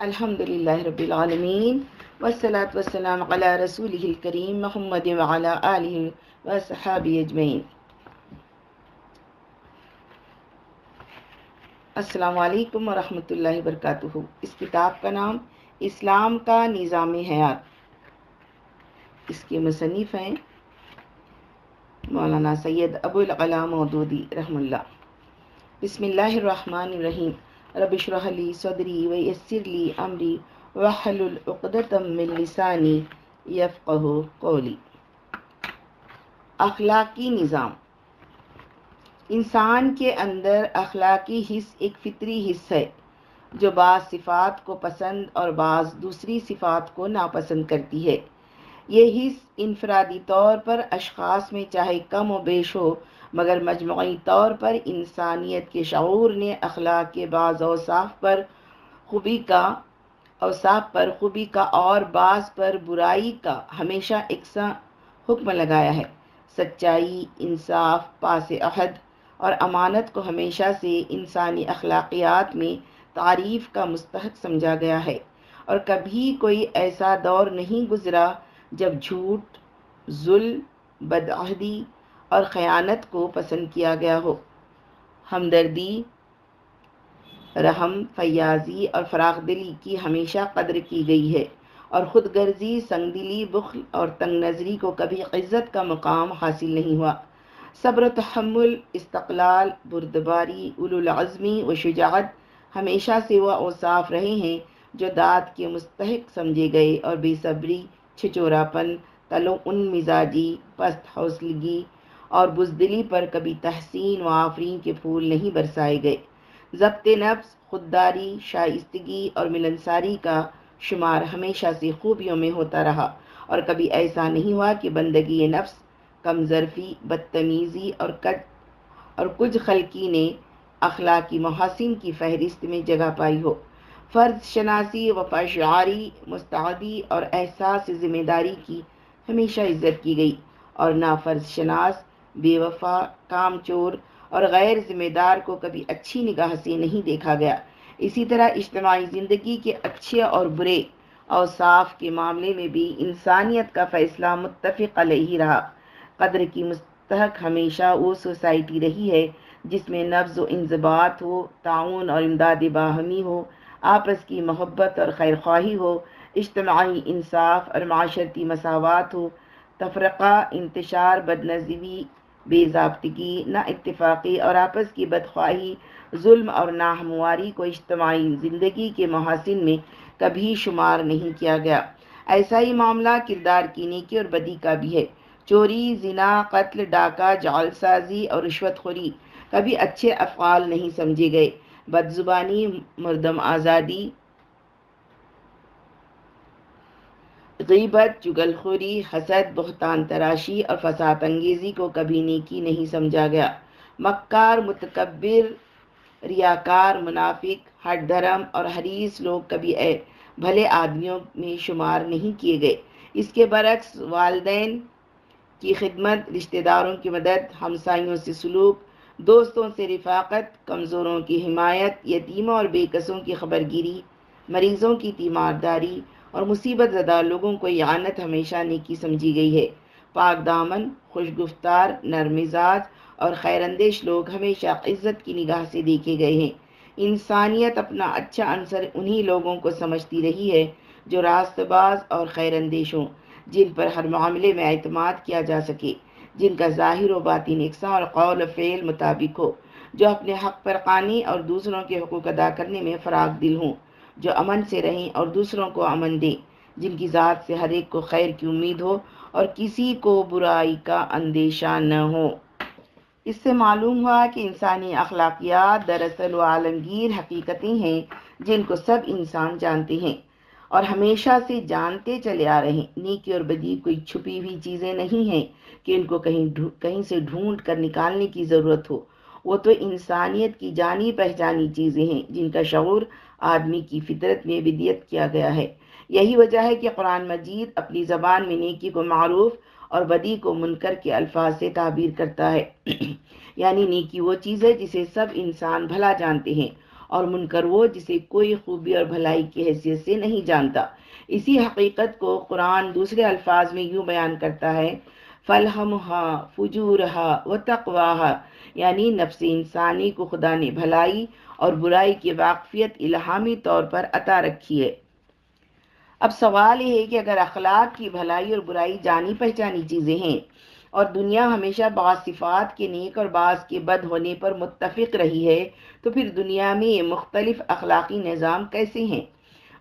अल्हम्दुलिल्लाहि रब्बिल आलमीन वस्सलातु वस्सलाम अला रसूलिहिल करीम मोहम्मद व अला आलिहि व सहाबी अजमईन अस्सलाम वालेकुम व रहमतुल्लाहि व बरकातुहू इस किताब का नाम इस्लाम का निज़ाम हयात। इसके मुसनफ़ हैं मौलाना सैयद अबुल अला मौदूदी रहमुल्लाह बिस्मिल्लाहिर रहमानिर रहीम निज़ाम इंसान के अंदर अखलाकी हिस्स एक फितरी हिस्स है जो बाज़ सिफ़ात को पसंद और बाज़ दूसरी सिफ़ात को नापसंद करती है ये हिस्स इनफरादी तौर पर अशख़ास में चाहे कम व बेश हो मगर मजमू तौर पर इंसानियत के शूर ने अखलाक के बाज़ अवसाफ़ पर खूबी का अवसाफ़ पर खूबी का और बाज़ पर बुराई का हमेशा एकसा हुक्म लगाया है। सच्चाई, इंसाफ, पास अहद और अमानत को हमेशा से इंसानी अखलाकियात में तारीफ़ का मुस्तक समझा गया है और कभी कोई ऐसा दौर नहीं गुज़रा जब झूठ, जुल्म, बदअहदी और ख़यानत को पसंद किया गया हो। हमदर्दी, रहम, फयाजी और फ़राख दिली की हमेशा कदर की गई है और ख़ुद गर्जी संगदिली, बुखल और तंग नज़री को कभी इज़्ज़त का मुकाम हासिल नहीं हुआ। सब्र तहमुल इस्तलाल बुरदबारी उलज़मी व शुजात हमेशा से वह औसाफ रहे हैं जो दाद के मुस्तक समझे गए और बेसब्री, छिचोरापन, तलो उन मिजाजी, पस्त, हौसलगी और बुजदिली पर कभी तहसीन व आफरीन के फूल नहीं बरसाए गए। जब्त नफ्स, खुददारी, शाइस्तगी और मिलनसारी का शुमार हमेशा से खूबियों में होता रहा और कभी ऐसा नहीं हुआ कि बंदगी नफ्स, कमजरफी, बदतमीज़ी और कद और कुछ खलकी ने अखलाकी महासिन की फहरिस्त में जगह पाई हो। फ़र्ज़ शनासी, वफाशारी, मुस्तादी और एहसास ज़िम्मेदारी की हमेशा इज़्ज़त की गई और ना फ़र्ज़ शनास बेवफा, कामचोर और गैर जिम्मेदार को कभी अच्छी निगाह से नहीं देखा गया। इसी तरह इज्तमाही ज़िंदगी के अच्छे और बुरे अवसाफ के मामले में भी इंसानियत का फ़ैसला मुतफ़ ही रहा। कदर की मुस्तक हमेशा वो सोसाइटी रही है जिसमें नफ्ज व इंजबात हो, ताउन और इमदाद बाहमी हो, आपस की मोहब्बत और खैर ख्वाही हो, इज्तमाही इंसाफ और माशरती मसावत हो, तफरक़ा, इंतशार बदनज़ीवी बेजाबतगी, ना इतफ़ाक़ी और आपस की बदख्वाही, जुल्म और नाहमवारी को इज्तमाही ज़िंदगी के महासिन में कभी शुमार नहीं किया गया। ऐसा ही मामला किरदार की नेकी और बदी का भी है। चोरी, जिना, कत्ल, डाका, जालसाजी और रिश्वतखोरी कभी अच्छे अफ़ाल नहीं समझे गए। बदजुबानी, मरदम आज़ादी गईबत चुगलखोरी हसद, बहतान, तराशी और फसाद अंगेज़ी को कभी नेकी नहीं समझा गया। मक्कार मुतकबिर रियाकार, मुनाफिक हट धर्म और हरीस लोग कभी भले आदमियों में शुमार नहीं किए गए। इसके बरक्स वालदेन की खिदमत, रिश्तेदारों की मदद, हमसाइयों से सलूक, दोस्तों से रिफाकत, कमज़ोरों की हिमायत, यतीमों और बेकसों की खबरगिरी, मरीज़ों की तीमारदारी और मुसीबत ज़दा लोगों को यानत हमेशा नेकी समझी गई है। पाक दामन, खुशगुफ्तार, नरमिजाज और खैरंदेश लोग हमेशा इज़्ज़त की निगाह से देखे गए हैं। इंसानियत अपना अच्छा अंसर उन्हीं लोगों को समझती रही है जो रास्तबाज और खैरंदेश हों, जिन पर हर मामले में अतमाद किया जा सके, जिनका ज़ाहिर व बातिन इकसा और कौल फ़ेल मुताबिक हो, जो अपने हक पर कानी और दूसरों के हकूक़ अदा करने में फ़राग दिल हों। जो अमन से रहें और दूसरों को अमन दें, जिनकी ज़ात से हर एक को खैर की उम्मीद हो और किसी को बुराई का अंदेशा न हो। इससे मालूम हुआ कि इंसानी अखलाकियात दरअसल आलमगीर हकीकतें हैं, जिनको सब इंसान जानते हैं और हमेशा से जानते चले आ रहे हैं। नेकी और बदी कोई छुपी हुई चीज़ें नहीं हैं कि इनको कहीं कहीं से ढूंढ कर निकालने की ज़रूरत हो। वो तो इंसानियत की जानी पहचानी चीज़ें हैं, जिनका शूर आदमी की फितरत में विदियत किया गया है। यही वजह है कि कुरान मजीद अपनी ज़बान में नेकी को मरूफ और बदी को मुनकर के अल्फाज से ताबीर करता है। यानी नेकी वो चीज़ है जिसे सब इंसान भला जानते हैं और मुनकर वो जिसे कोई खूबी और भलाई की हैसियत से नहीं जानता। इसी हकीकत को कुरान दूसरे अल्फाज में यूँ बयान करता है, फलहमहा, फजूरहा व तकवाहा, यानी नफ्स इंसानी को खुदा ने भलाई और बुराई की वाकफियत इल्हामी तौर पर अता रखी है। अब सवाल ये है कि अगर अखलाक की भलाई और बुराई जानी पहचानी चीज़ें हैं और दुनिया हमेशा बाज़ सिफ़ात के नेक और बास के बद होने पर मुतफ़िक रही है तो फिर दुनिया में ये मुख्तलिफ़ अखलाक़ी निज़ाम कैसे हैं?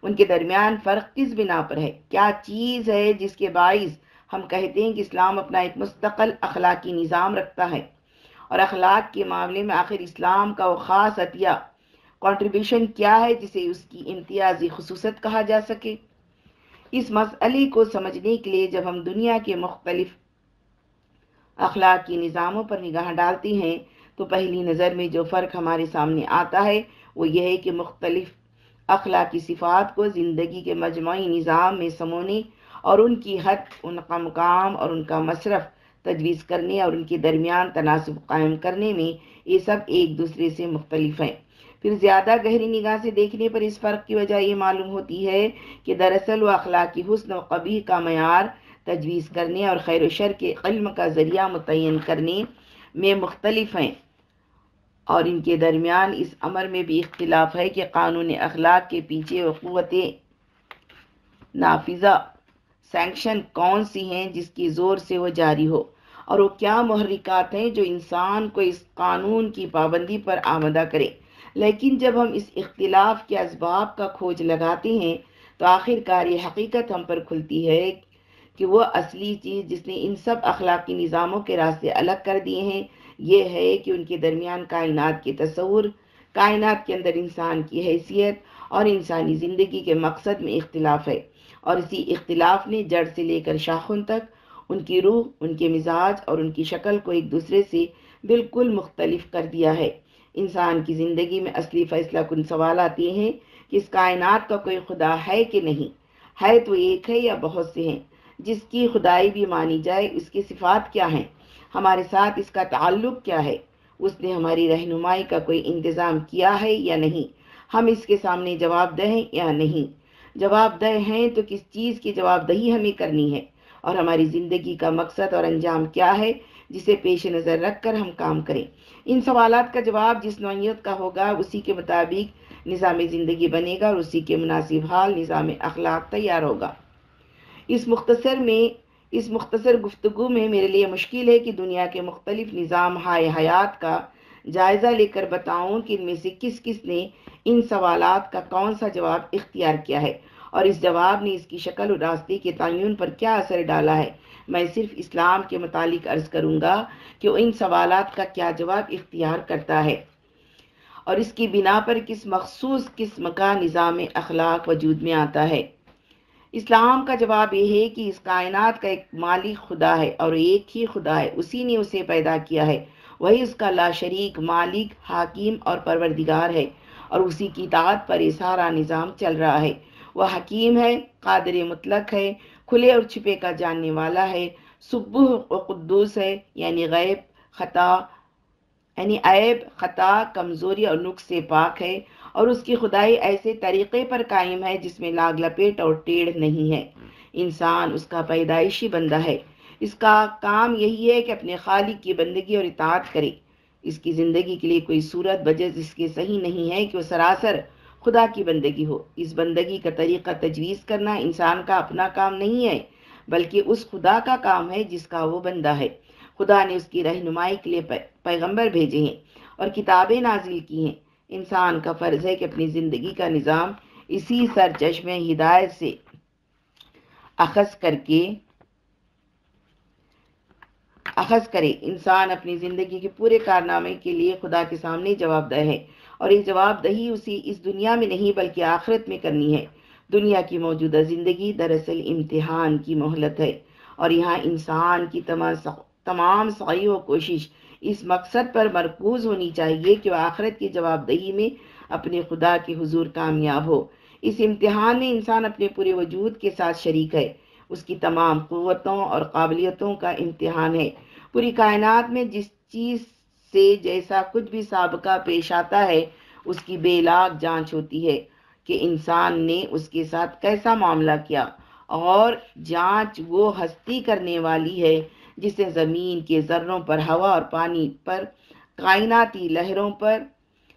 उनके दरमियान फ़र्क किस बिना पर है? क्या चीज़ है जिसके बायस हम कहते हैं कि इस्लाम अपना एक मुस्तकल अखलाकी निज़ाम रखता है? और अखलाक के मामले में आखिर इस्लाम का वो ख़ास अतिया कंट्रीब्यूशन क्या है जिसे उसकी इम्तियाजी खसूसत कहा जा सके? इस मसले को समझने के लिए जब हम दुनिया के मुख्तलिफ़ अखलाकी निज़ामों पर निगाह डालते हैं तो पहली नज़र में जो फ़र्क हमारे सामने आता है, वो यह है कि मुख्तलिफ़ अखलाकी सिफ़ात को ज़िंदगी के मजमू निज़ाम में समोने और उनकी हद, उनका मुकाम और उनका मशरफ तजवीज़ करने और उनके दरमियान तनासब कायम करने में ये सब एक दूसरे से मुख्तलिफ़ हैं। फिर ज़्यादा गहरी निगाह से देखने पर इस फ़र्क की वजह ये मालूम होती है कि दरअसल वह अखलाकी हसन व कभी का मैार तजवीज़ करने और खैर शर के इल्म का ज़रिया मुतन करने में मुख्तलिफ़ हैं। और इनके दरमियान इस अमर में भी इख्तलाफ है कि कानून अखलाक के पीछे वक़ूत नाफिज़ा सैंक्शन कौन सी हैं जिसकी ज़ोर से वो जारी हो? और वो क्या महरिकात हैं जो इंसान को इस कानून की पाबंदी पर आमदा करे? लेकिन जब हम इस इख्तिलाफ के इसबाब का खोज लगाते हैं तो आखिरकार ये हकीकत हम पर खुलती है कि वह असली चीज़ जिसने इन सब अखलाकी निज़ामों के रास्ते अलग कर दिए हैं, ये है कि उनके दरमियान कायनात के तस्वुर, कायनात के अंदर इंसान की हैसियत और इंसानी ज़िंदगी के मकसद में इख्तिलाफ है। और इसी इख्तिलाफ ने जड़ से लेकर शाखों तक उनकी रूह, उनके मिजाज और उनकी शक्ल को एक दूसरे से बिल्कुल मुख्तलिफ़ कर दिया है। इंसान की ज़िंदगी में असली फ़ैसला कुन सवाल आते हैं कि इस कायनात का कोई खुदा है कि नहीं? है तो एक है या बहुत से हैं? जिसकी खुदाई भी मानी जाए, उसकी सिफात क्या हैं? हमारे साथ इसका ताल्लुक क्या है? उसने हमारी रहनुमाई का कोई इंतज़ाम किया है या नहीं? हम इसके सामने जवाब दें या नहीं? जवाबदेह हैं तो किस चीज़ की जवाबदही हमें करनी है? और हमारी ज़िंदगी का मकसद और अंजाम क्या है? जिसे पेश नज़र रख कर हम काम करें। इन सवाल का जवाब जिस नौीयत का होगा, उसी के मुताबिक निज़ाम ज़िंदगी बनेगा और उसी के मुनासिब हाल निज़ाम अखलाक तैयार होगा। इस मुख्तसर में, इस मुख्तसर गुफ्तु में मेरे लिए मुश्किल है कि दुनिया के मुख्तलिफ़ निज़ाम हाय हयात का जायज़ा लेकर बताऊँ कि इनमें से किस किस ने इन सवाल का कौन सा जवाब इख्तियार किया है और इस जवाब ने इसकी शक्ल और रास्ते के तयन पर क्या असर डाला है। मैं सिर्फ़ इस्लाम के मतलब अर्ज़ करूँगा कि इन सवाल का क्या जवाब इख्तियार करता है। और इसकी बिना पर किस मखसूस किस्म का निज़ाम अखलाक वजूद में आता है। इस्लाम का जवाब यह है कि इस कायनात का एक मालिक खुदा है और एक ही खुदा है, उसी ने उसे पैदा किया है। वही उसका लाशरीक मालिक, हाकिम और परवरदिगार है और उसी की दात पर ये सारा निज़ाम चल रहा है। वह हकीम है कादर मुतलक है खुले और छिपे का जानने वाला है। सुबह कुद्दूस है, यानी गैब, ख़ता, यानी ऐब, ख़ता, कमज़ोरी और नुक्स से पाक है और उसकी खुदाई ऐसे तरीक़े पर कायम है जिसमें लाग लपेट और टेढ़ नहीं है। इंसान उसका पैदाइशी बंदा है। इसका काम यही है कि अपने खालिक की बंदगी और इतात करे। इसकी ज़िंदगी के लिए कोई सूरत वजह इसके सही नहीं है कि वह सरासर खुदा की बंदगी हो। इस बंदगी का तरीक़ा तजवीज़ करना इंसान का अपना काम नहीं है, बल्कि उस खुदा का काम है जिसका वो बंदा है। खुदा ने उसकी रहनुमाई के लिए पैगंबर भेजे हैं और किताबें नाजिल की हैं। इंसान का फ़र्ज़ है कि अपनी ज़िंदगी का निज़ाम इसी सर चश्मे हिदायत से अखज़ करके, अखज़ करे। इंसान अपनी ज़िंदगी के पूरे कारनामे के लिए खुदा के सामने जवाबदेह है। और ये जवाबदही उसी इस दुनिया में नहीं, बल्कि आखिरत में करनी है। दुनिया की मौजूदा ज़िंदगी दरअसल इम्तिहान की मोहलत है और यहाँ इंसान की तमाम तमाम व कोशिश इस मकसद पर मरकूज होनी चाहिए कि वह आखिरत की जवाबदही में अपने खुदा के हुजूर कामयाब हो। इस इम्तिहान में इंसान अपने पूरे वजूद के साथ शरीक है। उसकी तमाम क़वतों और काबिलियतों का इम्तिहान है। पूरी कायनात में जिस चीज़ से जैसा कुछ भी सबका पेश आता है, उसकी बेलाग जाँच होती है कि इंसान ने उसके साथ कैसा मामला किया। और जाँच वो हस्ती करने वाली है, जिसे ज़मीन के ज़र्रों पर, हवा और पानी पर, कायनाती लहरों पर,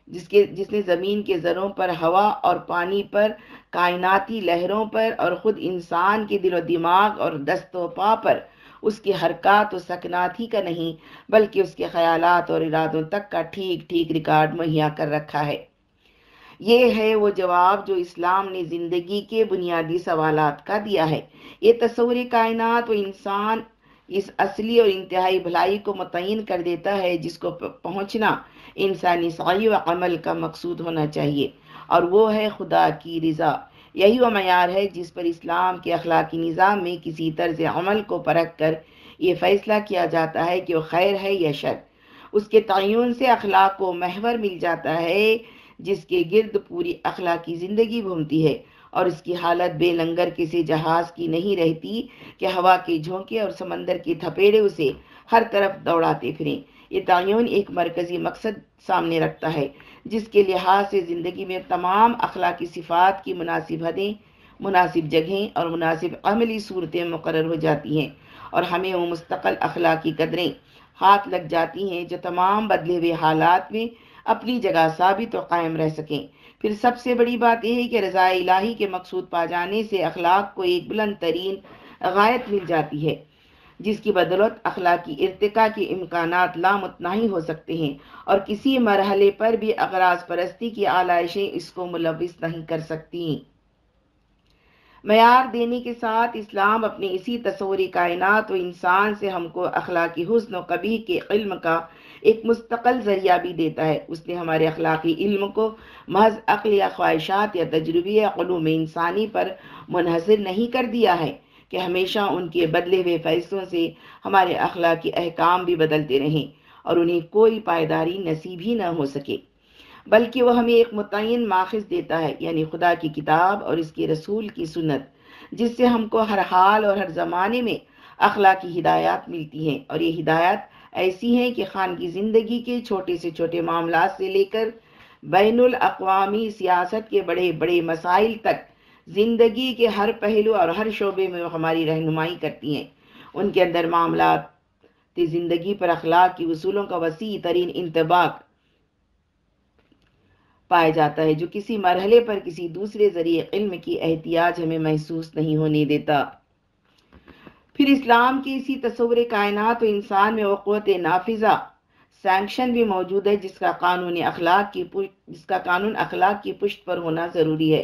जिसके, जिसने ज़मीन के ज़रों पर, हवा और पानी पर, कायनाती लहरों पर और ख़ुद इंसान के दिलो दिमाग और दस्तो पा पर उसकी हरकत और सकनात ही का नहीं, बल्कि उसके ख्यालात और इरादों तक का ठीक ठीक रिकॉर्ड मुहैया कर रखा है। ये है वो जवाब जो इस्लाम ने ज़िंदगी के बुनियादी सवाल का दिया है। ये तस्वूर कायनात व इंसान इस असली और इंतहाई भलाई को मुतन कर देता है, जिसको पहुँचना इंसानी सही व अमल का मकसूद होना चाहिए। और वो है खुदा की रज़ा। यही वो मैार है जिस पर इस्लाम के अखलाकी निज़ाम में किसी तर्ज अमल को परख कर ये फ़ैसला किया जाता है कि वह खैर है या शर। उसके तयन से अखलाक को महवर मिल जाता है, जिसके गिर्द पूरी अखलाकी ज़िंदगी घूमती है और इसकी हालत बेलंगर किसी जहाज़ की नहीं रहती कि हवा के झोंके और समंदर के थपेड़े उसे हर तरफ़ दौड़ाते फिरें। ये तयन एक मरकज़ी मकसद सामने रखता है जिसके लिहाज से ज़िंदगी में तमाम अखलाकी सिफ़ात की मुनासिब हदें मुनासिब जगहें और मुनासिब अमली सूरतें मुकर हो जाती हैं और हमें वो मुस्तक़ल अखलाकी कदरें हाथ लग जाती हैं जो तमाम बदले हुए हालात में अपनी जगह साबित और कायम रह सकें। फिर सबसे बड़ी बात यह है कि रज़ा इलाही के मकसूद पा जाने से अखलाक को एक बुलंद तरीन गायत मिल जाती है। जिसकी बदौलत अखलाकी, इर्तिका के इम्कान लामतनाही हो सकते हैं और किसी मरहले पर भी अगराज परस्ती की आलाइशें इसको मुलविस नहीं कर सकती मैार देने के साथ इस्लाम अपने इसी तस्वरी कायनात व इंसान से हमको अखलाकी हुसन कभी के इल्म का एक मुस्तकल ज़रिया भी देता है। उसने हमारे अखलाकी इल्म को महज अक्ल या ख्वाहिशात या तजुर्बी या इंसानी पर मुनहसर नहीं कर दिया है। कि हमेशा उनके बदले हुए फैसलों से हमारे अखला के अहकाम भी बदलते रहें और उन्हें कोई पायदारी नसीब ही ना हो सके। बल्कि वह हमें एक मुतन माखज देता है, यानी खुदा की किताब और इसके रसूल की सुनत जिससे हमको हर हाल और हर ज़माने में अखला की हिदायत मिलती हैं। और ये हिदायत ऐसी हैं कि खान की ज़िंदगी के छोटे से छोटे मामला से लेकर बैन अवी सियासत के बड़े बड़े मसाइल तक ज़िंदगी के हर पहलू और हर शोबे में वो हमारी रहनुमाई करती हैं। उनके अंदर मामला ज़िंदगी पर अखलाक की वसूलों का वसी तरीन इंतबाक पाया जाता है, जो किसी मरहले पर किसी दूसरे ज़रिए इल्म की एहतियाज हमें महसूस नहीं होने देता। फिर इस्लाम की इसी तस्वर कायनात व इंसान में वक़वत नाफिज़ा सैंक्शन भी मौजूद है, जिसका कानून अखलाक की जिसका कानून अखलाक की पुष्ट पर होना ज़रूरी है।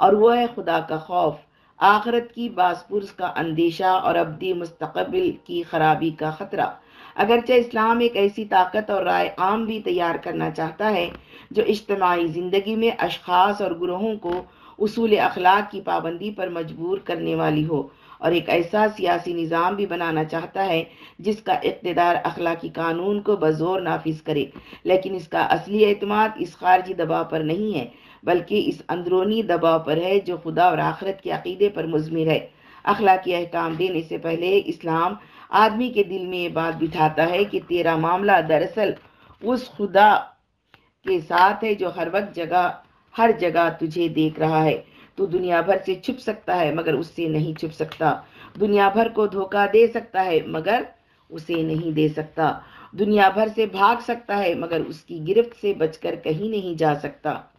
और वह है खुदा का खौफ। आखरत की बासपुरस का अंदेशा और अबदी मुस्तबिल की खराबी का ख़तरा। अगरचे इस्लाम एक ऐसी ताकत और राय आम भी तैयार करना चाहता है, जो इज्तमाही ज़िंदगी में अशखास और ग्रोहों को उसूल अखलाक की पाबंदी पर मजबूर करने वाली हो और एक ऐसा सियासी निज़ाम भी बनाना चाहता है, जिसका इकतदार अखलाकी कानून को बज़ोर नाफिज करे। लेकिन इसका असली अतमाद इस खारजी दबाव पर नहीं है बल्कि इस अंदरूनी दबाव पर है जो खुदा और आखरत के अकीदे पर मुजमिर है। अखलाकी अहकाम देने से पहले इस्लाम आदमी के दिल में ये बात बिठाता है कि तेरा मामला दरअसल उस खुदा के साथ है जो हर वक्त जगह, हर जगह तुझे देख रहा है। तू दुनिया भर से छुप सकता है, मगर उससे नहीं छुप सकता। दुनिया भर को धोखा दे सकता है, मगर उसे नहीं दे सकता। दुनिया भर से भाग सकता है, मगर उसकी गिरफ्त से बचकर कहीं नहीं जा सकता।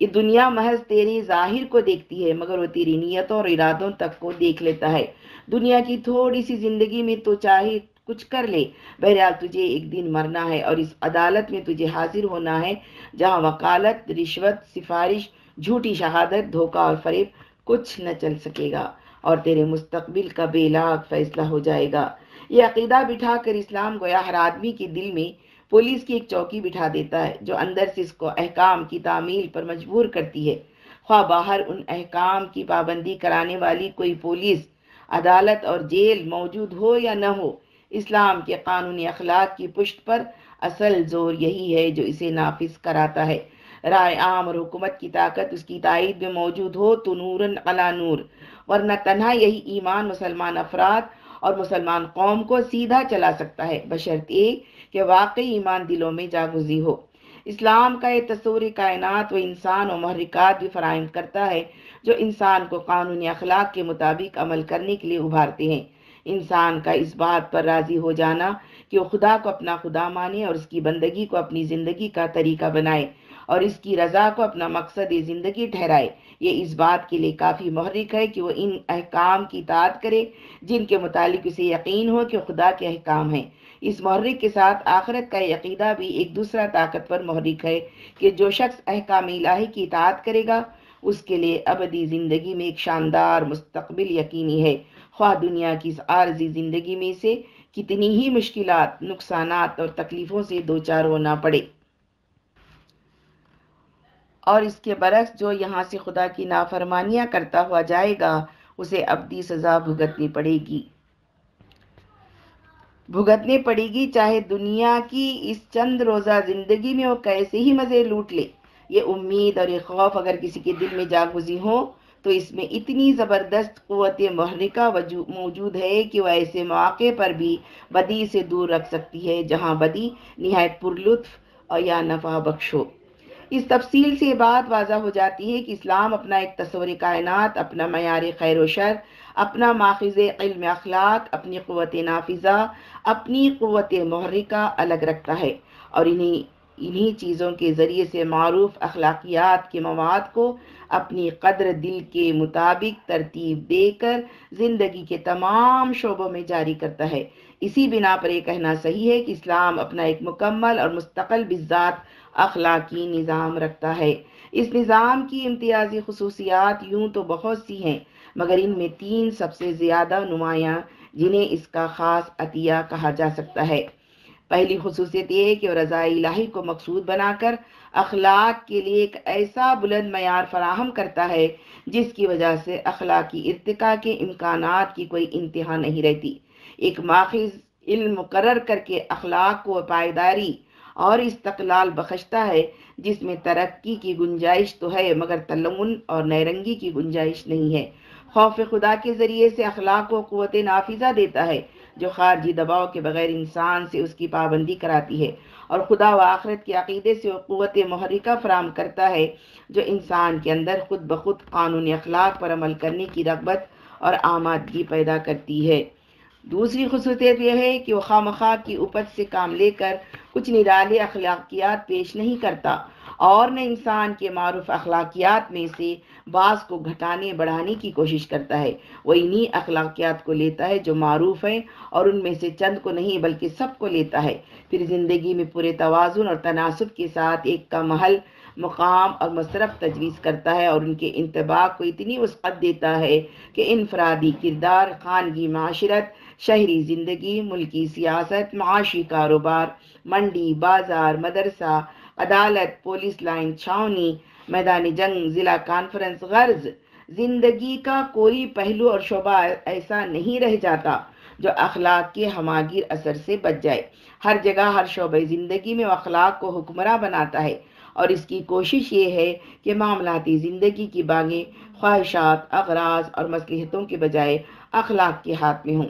ये दुनिया महज तेरी ज़ाहिर को देखती है, मगर वो तेरी नीयतों और इरादों तक को देख लेता है। दुनिया की थोड़ी सी ज़िंदगी में तो चाहे कुछ कर ले, बहरहाल तुझे एक दिन मरना है और इस अदालत में तुझे हाजिर होना है, जहाँ वकालत, रिश्वत, सिफारिश, झूठी शहादत, धोखा और फरेब कुछ न चल सकेगा और तेरे मुस्तकबिल का बेलाग फैसला हो जाएगा। ये अकीदा बिठा कर इस्लाम गोया हर आदमी के दिल में पुलिस की एक चौकी बिठा देता है, जो अंदर से इसको अहकाम की तामील पर मजबूर करती है। ख्वा बाहर उन अहकाम की पाबंदी कराने वाली कोई पुलिस, अदालत और जेल मौजूद हो या न हो, इस्लाम के कानूनी अखलाक की पुष्ट पर असल ज़ोर यही है जो इसे नाफिज कराता है। राय आम और हुकूमत की ताकत उसकी ताइद में मौजूद हो तो नूरन अला नूर, वरना तनहा यही ईमान मुसलमान अफराद और मुसलमान कौम को सीधा चला सकता है। बशर्त कि वाकई ईमान दिलों में जागुजी हो। इस्लाम का ये तस्वूर कायनात व इंसान और महरिकात भी फराहम करता है, जो इंसान को कानूनी अखलाक के मुताबिक अमल करने के लिए उभारते हैं। इंसान का इस बात पर राज़ी हो जाना कि वो खुदा को अपना खुदा माने और उसकी बंदगी को अपनी ज़िंदगी का तरीका बनाए और इसकी रज़ा को अपना मकसद ज़िंदगी ठहराए। ये इस बात के लिए काफ़ी महरिक है कि वो इन अहकाम की ताद करे, जिनके मुतालिक उसे यकीन हो कि खुदा के अहकाम हैं। इस महरिक के साथ आखिरत का यकीदा भी एक दूसरा ताकतवर महरिक है कि जो शख्स अहकाम इलाही की इतात करेगा, उसके लिए अबदी ज़िंदगी में एक शानदार मुस्तबिल यकीनी है। ख्वाह दुनिया की इस आर्जी ज़िंदगी में से कितनी ही मुश्किल नुकसान और तकलीफ़ों से दो चार होना पड़े। और इसके बरक्स जो यहाँ से खुदा की नाफरमानियाँ करता हुआ जाएगा, उसे अबदी सज़ा भुगतनी पड़ेगी। भुगतनी पड़ेगी, चाहे दुनिया की इस चंद रोज़ा ज़िंदगी में वो कैसे ही मज़े लूट ले। ये उम्मीद और ये खौफ अगर किसी के दिल में जागुजी हो तो इसमें इतनी ज़बरदस्त क़वत महरिका मौजूद है कि वह ऐसे मौके पर भी बदी से दूर रख सकती है, जहाँ बदी नहायत पुरलुत्फ़ और या नफ़ा बख्श। हो इस तफसील से बात वाजा हो जाती है कि इस्लाम अपना एक तस्वर कायनात अपना मैार खैर शर अपना माखज़ इल्म अखलाक, अपनी क़वत नाफिज़ा, अपनी क़वत महरिका अलग रखता है और इन्हीं इन्हीं चीज़ों के ज़रिए से मरूफ अखलाकियात के मवाद को अपनी कदर दिल के मुताबिक तरतीब देकर ज़िंदगी के तमाम शोबों में जारी करता है। इसी बिना पर यह कहना सही है कि इस्लाम अपना एक मुकम्मल और मुस्तकिल बिज़ात अखलाकी निज़ाम रखता है। इस निज़ाम की इम्तियाजी खसूसियात यूँ तो बहुत सी हैं मगर इनमें तीन सबसे ज़्यादा नुमायाँ, जिन्हें इसका ख़ास अतिया कहा जा सकता है। पहली खसूसियत यह है कि रज़ा इलाही को मकसूद बनाकर अखलाक के लिए एक ऐसा बुलंद मैार फराहम करता है, जिसकी वजह से अखलाकी इरतका के इम्कान की कोई इंतहा नहीं रहती। एक माखिज इल्म मुकर करके अखलाक को पायदारी और इस्तकलाल बख्शता है, जिसमें तरक्की की गुंजाइश तो है, मगर तलवन और नैरंगी की गुंजाइश नहीं है। खौफ खुदा के ज़रिए से अखलाक को क़वत नाफिजा देता है, जो खारजी दबाव के बगैर इंसान से उसकी पाबंदी कराती है। और खुदा व आखरत के अकीदे से क़वत महरिका फ्राहम करता है, जो इंसान के अंदर खुद ब खुद कानूनी अखलाक पर अमल करने की रगबत और आमादगी पैदा करती है। दूसरी खसूसियत यह है कि वह खाम की उपज से काम लेकर कुछ निराले अखलाकियात पेश नहीं करता। और न इंसान के मारूफ अखलाकियात में से बास को घटाने, बढ़ाने की कोशिश करता है। वह इन्हीं अखलाकियात को लेता है जो मारूफ हैं और उनमें से चंद को नहीं, बल्कि सबको लेता है। फिर ज़िंदगी में पूरे तोज़ुन और तनासब के साथ एक का महल, मुकाम और मशरफ तजवीज़ करता है और उनके इंतबाक को इतनी वसत देता है कि इनफरादी किरदार, खानगी माशरत, शहरी ज़िंदगी, मुल्की सियासत, माशी कारोबार, मंडी, बाज़ार, मदरसा अदालत, पुलिस लाइन, छावनी, मैदानी जंग, ज़िला कॉन्फ्रेंस, गर्ज। ज़िंदगी का कोई पहलू और शोबा ऐसा नहीं रह जाता जो अखलाक के हमागिर असर से बच जाए। हर जगह हर शोबे ज़िंदगी में अखलाक को हुक्मरान बनाता है और इसकी कोशिश ये है कि मामलाती ज़िंदगी की बागें, ख्वाहिशात, अगराज और मसलहतों के बजाय अखलाक के हाथ में हों।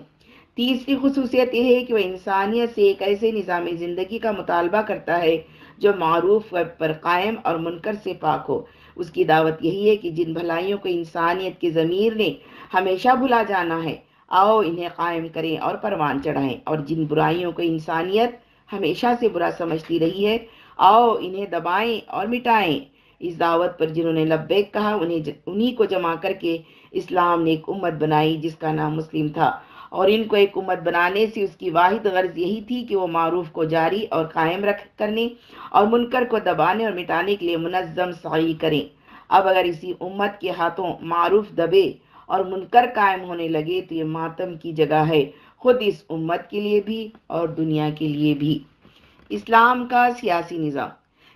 तीसरी खसूसियत यह है कि वह इंसानियत से एक ऐसे निज़ाम ज़िंदगी का मुतालबा करता है जो मरूफ पर कायम और मुनकर से पाक हो। उसकी दावत यही है कि जिन भलाइयों को इंसानियत के ज़मीर ने हमेशा भुला जाना है, आओ इन्हें कायम करें और परवान चढ़ाएँ। और जिन बुराइयों को इंसानियत हमेशा से बुरा समझती रही है, आओ इन्हें दबाएँ और मिटाएँ। इस दावत पर जिन्होंने लब्बैक कहा, उन्हें उन्हीं को जमा करके इस्लाम ने एक उम्मत बनाई जिसका नाम मुस्लिम था। और इनको एक उम्मत बनाने से उसकी वाहिद गर्ज यही थी कि वो मारूफ को जारी और कायम रख करने और मुनकर को दबाने और मिटाने के लिए मुनज़म सही करें। अब अगर इसी उम्मत के हाथों मारूफ दबे और मुनकर कायम होने लगे तो ये मातम की जगह है खुद इस उम्मत के लिए भी और दुनिया के लिए भी। इस्लाम का सियासी निज़ाम।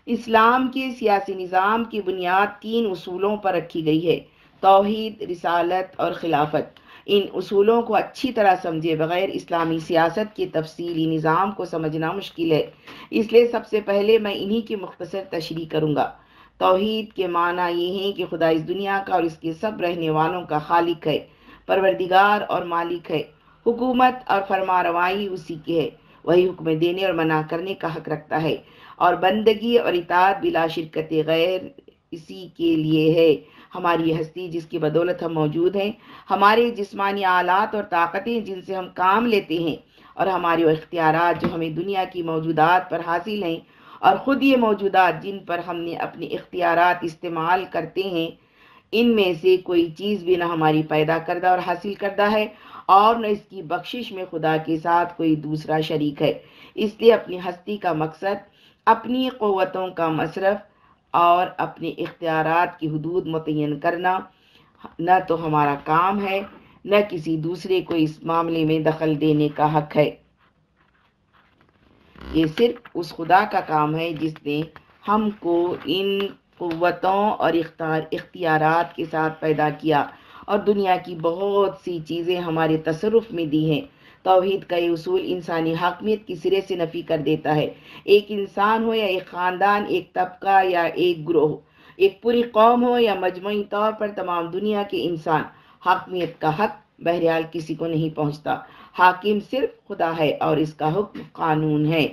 इस्लाम के सियासी निज़ाम की बुनियाद तीन असूलों पर रखी गई है। तोहद, रिसालत और खिलाफत। इन असूलों को अच्छी तरह समझे बगैर इस्लामी सियासत के तफसीली निज़ाम को समझना मुश्किल है। इसलिए सबसे पहले मैं इन्हीं की मुख्तर तशरी करूँगा। तोहद के माना ये हैं कि खुदा इस दुनिया का और इसके सब रहने वालों का खालिक है, परवरदिगार और मालिक है। हुकूमत और फरमा रवाई उसी की है। वही हुक्म देने और मना करने का हक रखता है। और बंदगी और इतात बिला शिरकत गैर इसी के लिए है। हमारी हस्ती जिसकी बदौलत हम मौजूद हैं, हमारे जिस्मानी आलात और ताकतें जिनसे हम काम लेते हैं और हमारे वो इख्तियार जो हमें दुनिया की मौजूदात पर हासिल हैं और ख़ुद ये मौजूदात जिन पर हमने अपने इख्तियार इस्तेमाल करते हैं, इनमें से कोई चीज़ भी ना हमारी पैदा करदा और हासिल करदा है और न इसकी बख्शिश में खुदा के साथ कोई दूसरा शरीक है। इसलिए अपनी हस्ती का मकसद, अपनी क़वतों का मसरफ़ और अपने इख्तियार की हदूद मुतन करना न तो हमारा काम है, न किसी दूसरे को इस मामले में दखल देने का हक है। ये सिर्फ़ उस खुदा का काम है जिसने हमको इन क़वतों और इख्तियार के साथ पैदा किया और दुनिया की बहुत सी चीज़ें हमारे तसरुफ़ में दी हैं। तोहहीद का ये उसूल इंसानी हाकमियत की सिरे से नफ़ी कर देता है। एक इंसान हो या एक ख़ानदान, एक तबका या एक ग्रोह, एक पूरी कौम हो या मजमू तौर पर तमाम दुनिया के इंसान, हाकमियत का हक बहरहाल किसी को नहीं पहुँचता। हाकिम सिर्फ़ खुदा है और इसका हुक्म कानून है।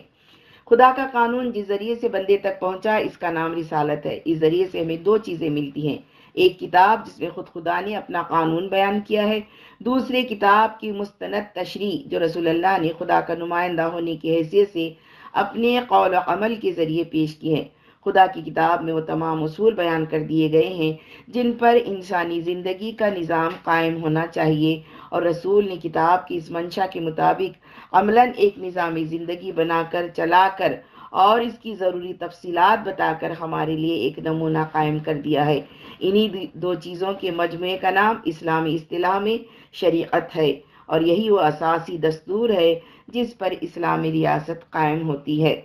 खुदा का कानून जिस ज़रिए से बंदे तक पहुँचा, इसका नाम रिसालत है। इस ज़रिए से हमें दो चीज़ें मिलती हैं। एक किताब जिसमें खुद खुदा ने अपना कानून बयान किया है दूसरे किताब की मुस्तनद तशरी, जो रसूलुल्लाह ने खुदा का नुमाइंदा होने की हैसियत से अपने कौल अमल के ज़रिए पेश किए हैं। खुदा की किताब में वो तमाम असूल बयान कर दिए गए हैं, जिन पर इंसानी ज़िंदगी का निज़ाम कायम होना चाहिए, और रसूल ने किताब की इस मंशा के मुताबिक अमलन एक निज़ामी ज़िंदगी बनाकर, चलाकर और इसकी ज़रूरी तफसीलात बताकर हमारे लिए एक नमूना कायम कर दिया है। इन्हीं दो चीज़ों के मजमू का नाम इस्लामी अतलाह में शरीयत है और यही वो असासी दस्तूर है जिस पर इस्लामी रियासत कायम होती है।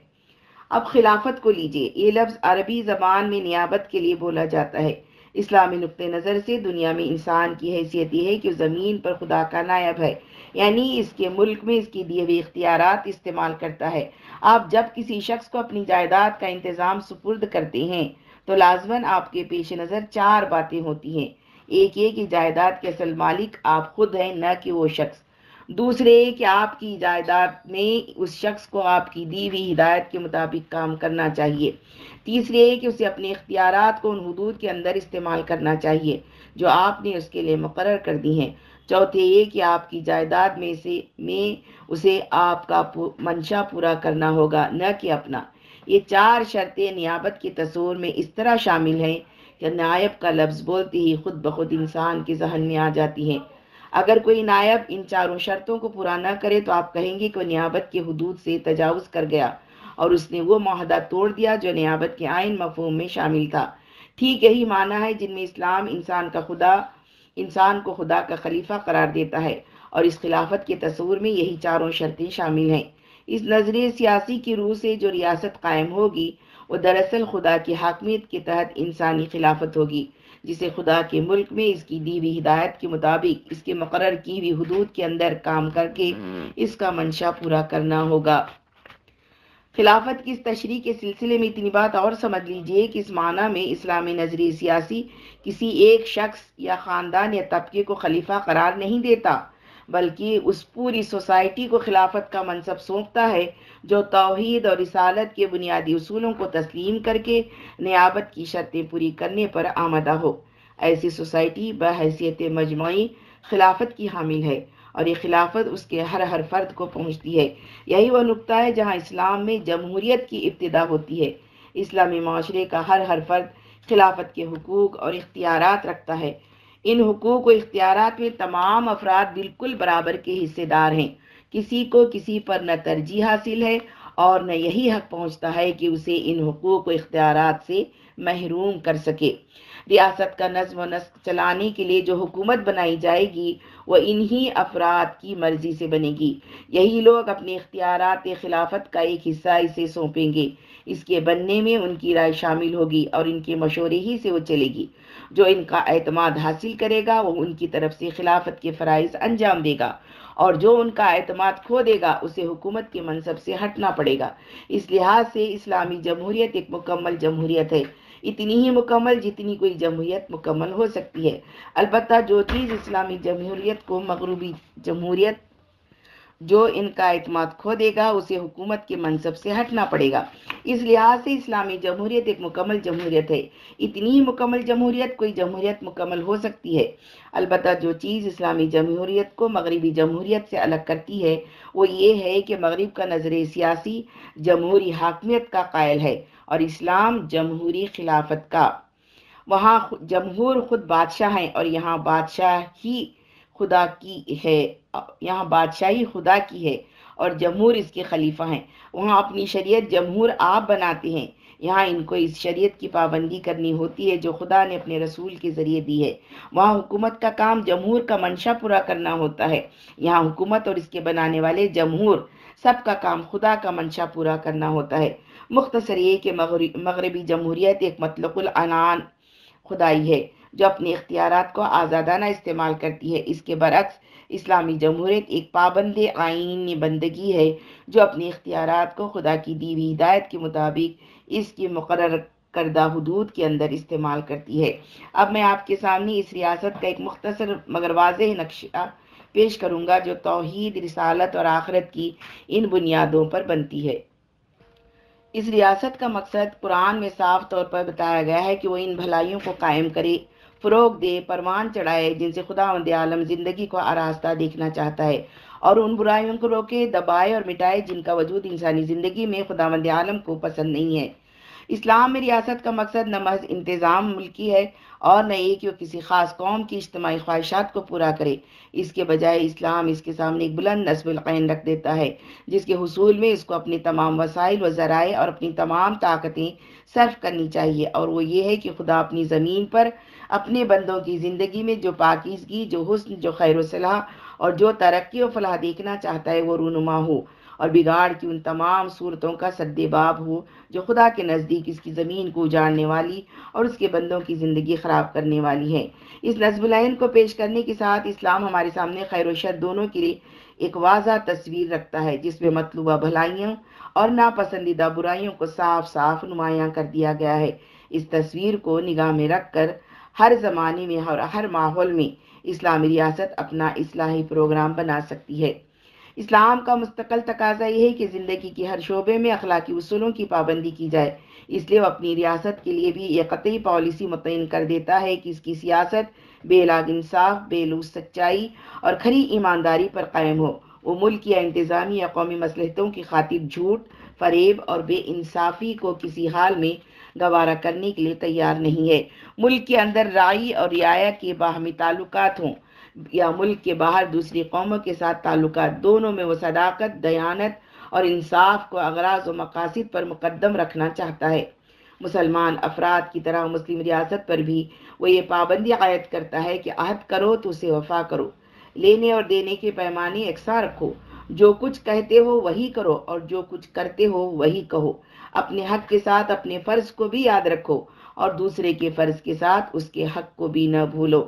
अब खिलाफत को लीजिए। ये लफ्ज़ अरबी ज़बान में नियाबत के लिए बोला जाता है। इस्लामी नुक़ नज़र से दुनिया में इंसान की हैसियत यह है कि ज़मीन पर खुदा का नायब है। यानी इसके मुल्क में इसकी दिए हुए इख्तियार इस्तेमाल करता है। आप जब किसी शख्स को अपनी जायदाद का इंतज़ाम सुपुर्द करते हैं तो लाजमन आपके पेश नज़र चार बातें होती हैं। एक ये कि जायदाद के असल मालिक आप खुद हैं, न कि वो शख्स। दूसरे कि आपकी जायदाद में उस शख्स को आपकी दी हुई हिदायत के मुताबिक काम करना चाहिए। तीसरे कि उसे अपने इख्तियार को उन हदूद के अंदर इस्तेमाल करना चाहिए, जो आपने उसके लिए मुकर कर दी हैं। चौथे ये कि आपकी जायदाद में से, में उसे आपका मंशा पूरा करना होगा, न कि अपना। ये चार शर्तें नियाबत के तस्वूर में इस तरह शामिल हैं कि नायब का लफ्ज़ बोलते ही खुद ब खुद इंसान के जहन में आ जाती हैं। अगर कोई नायब इन चारों शर्तों को पूरा न करे तो आप कहेंगे कि नियाबत के हदूद से तजावज़ कर गया और उसने वो माहदा तोड़ दिया जो नियाबत के आयन मफहम में शामिल था। ठीक यही माना है जिनमें इस्लाम इंसान का खुदा, इंसान को खुदा का खलीफा करार देता है और इस खिलाफत के तस्वूर में यही चारों शर्तें शामिल हैं। इस नज़रिए सियासी की रूह से जो रियासत कायम होगी वो दरअसल खुदा की हाकमियत के तहत इंसानी खिलाफत होगी जिसे खुदा के मुल्क में इसकी दी हुई हिदायत के मुताबिक इसके मुकर की हुई हदूद के अंदर काम करके इसका मंशा पूरा करना होगा। खिलाफत की इस तशरी के सिलसिले में इतनी बात और समझ लीजिए कि इस माना में इस्लामी नजरी सियासी किसी एक शख्स या ख़ानदान या तबके को खलीफा करार नहीं देता। बल्कि उस पूरी सोसाइटी को खिलाफत का मनसब सौंपता है, जो तोहद और रिसालत के बुनियादी असूलों को तस्लीम करके नियाबत की शर्तें पूरी करने पर आमदा हो। ऐसी सोसाइटी बहसीत मजमू खिलाफत की हामिल है और ये खिलाफत उसके हर हर फर्द को पहुँचती है। यही वह नुकता है जहाँ इस्लाम में जमहूरीत की इब्तदा होती है। इस्लामी माशरे का हर हर फर्द खिलाफत के हकूक़ और इख्तियार रखता है। इन हकूक़ व इख्तियार में तमाम अफराद बिल्कुल बराबर के हिस्सेदार हैं। किसी को किसी पर न तरजीह हासिल है और न यही हक पहुँचता है कि उसे इन हकूक़ व इख्तियार से महरूम कर सके। रियासत का नज्म नस्क चलाने के लिए जो हुकूमत बनाई जाएगी वह इन्हीं अफराद की मर्ज़ी से बनेगी। यही लोग अपने इख्तियार खिलाफत का एक हिस्सा इसे सौंपेंगे। इसके बनने में उनकी राय शामिल होगी और इनके मशवरे ही से वो चलेगी। जो इनका अतमाद हासिल करेगा, वो उनकी तरफ़ से खिलाफत के फ़रज़ अंजाम देगा। और जो उनका अतमाद खो देगा, उसे हुकूमत के मनसब से हटना पड़ेगा। इस लिहाज से इस्लामी जमहूरियत एक मुकम्मल जमहूरियत है। इतनी ही मुकम्मल जितनी कोई जमहूरियत मुकम्मल हो सकती है। अलबत् जो चीज़ इस्लामी जमहूरियत को मगरूबी जमहूरियत जो इनका अतमाद खो देगा, उसे हुकूमत के मनसब से हटना पड़ेगा। इस लिहाज से इस्लामी जमहूरियत एक मुकम्मल जमहूरियत है। इतनी ही मुकम्मल जमहूरियत कोई जमहूरियत मुकम्मल हो सकती है। अलबत् जो चीज़ इस्लामी जमहूरियत को मगरबी जमहूरियत से अलग करती है, वो ये है कि मगरब का नज़र सियासी जमहूरी हाकमियत का कायल है और इस्लाम जमहूरी खिलाफत का। वहाँ जमहूर खुद बादशाह हैं और यहाँ बादशाह ही खुदा की है। यहाँ बादशाही खुदा की है और जमहूर इसके खलीफा हैं। वहाँ अपनी शरीयत जमहूर आप बनाते हैं। यहाँ इनको इस शरीयत की पाबंदी करनी होती है जो खुदा ने अपने रसूल के ज़रिए दी है। वहाँ हुकूमत का काम जमहूर का मंशा पूरा करना होता है। यहाँ हुकूमत और इसके बनाने वाले जमहूर सब का काम खुदा का मंशा पूरा करना होता है। मुख्तसर ये कि मगरबी जमहूरियत एक मतलकुल अनान खुदाई है जो अपने इख्तियार को आज़ादाना इस्तेमाल करती है। इसके बरक्स इस्लामी जमहूरियत एक पाबंद आइनी बंदगी है, जो अपने इख्तियार को खुदा की दी हुई हिदायत के मुताबिक इसकी मुकर करदा हदूद के अंदर इस्तेमाल करती है। अब मैं आपके सामने इस रियासत का एक मुख्तर मगर वाज नक्शा पेश करूँगा, जो तोहद, रिसालत और आखरत की इन बुनियादों पर बनती है। इस रियासत का मकसद कुरान में साफ़ तौर पर बताया गया है कि वो इन भलाइयों को कायम करे फ़रोग दे, परवान चढ़ाए, जिनसे खुदा आलम ज़िंदगी को आरास्ता देखना चाहता है। और उन बुराइयों को रोके, दबाए और मिटाए, जिनका वजूद इंसानी ज़िंदगी में खुदा वंद आलम को पसंद नहीं है। इस्लाम में रियासत का मकसद न महज इंतज़ाम मुल्की है। और न ये कि वो किसी ख़ास कौम की इज्तमाही ख्वाहिशात को पूरा करे। इसके बजाय इस्लाम इसके सामने एक बुलंद नस्बैन रख देता है, जिसके हसूल में इसको अपनी तमाम वसाइल व ज़राए और अपनी तमाम ताकतें सर्फ करनी चाहिए। और वो ये है कि खुदा अपनी ज़मीन पर अपने बंदों की ज़िंदगी में जो पाकिजगी, जो हसन, जो खैर और जो तरक्की व फलाह देखना चाहता है, वो रूनुमा हो। और बिगाड़ की उन तमाम सूरतों का सद्देबाब हो, जो खुदा के नज़दीक इसकी ज़मीन को उजाड़ने वाली और उसके बंदों की ज़िंदगी ख़राब करने वाली है। इस नजबुलैन को पेश करने के साथ इस्लाम हमारे सामने खैर शर दोनों के लिए एक वाज़ा तस्वीर रखता है, जिसमें मतलूबा भलाइयों और नापसंदीदा बुराइयों को साफ़ साफ़ नुमाया कर दिया गया है। इस तस्वीर को निगाह में रख कर हर ज़माने में और हर माहौल में इस्लामी रियासत अपना इसलाही प्रोग्राम बना सकती है। इस्लाम का मुस्तकल तकाजा ये है कि ज़िंदगी के हर शोबे में अखलाकी उसूलों की पाबंदी की जाए। इसलिए वो अपनी रियासत के लिए भी ये कतई पॉलिसी मुतन कर देता है कि इसकी सियासत बेलाग इंसाफ बेलूस सच्चाई और खरी ईमानदारी पर कायम हो। वो मुल्क या इंतज़ामी या कौमी मसलहतों की खातिर झूठ, फरेब और बेइंसाफ़ी को किसी हाल में गवारा करने के लिए तैयार नहीं है। मुल्क के अंदर राई और रियाया के बाहमी ताल्लुक हों। या मुल्क के बाहर दूसरी कौमों के साथ ताल्लुक दोनों में वो सदाकत, दयानत और इंसाफ को अगराज व मकासद पर मुकदम रखना चाहता है। मुसलमान अफराद की तरह मुस्लिम रियासत पर भी वो ये पाबंदी आयद करता है कि अहद करो तो उसे वफा करो। लेने और देने के पैमाने एकसा रखो। जो कुछ कहते हो वही करो और जो कुछ करते हो वही कहो। अपने हक के साथ अपने फ़र्ज़ को भी याद रखो और दूसरे के फ़र्ज़ के साथ उसके हक को भी न भूलो।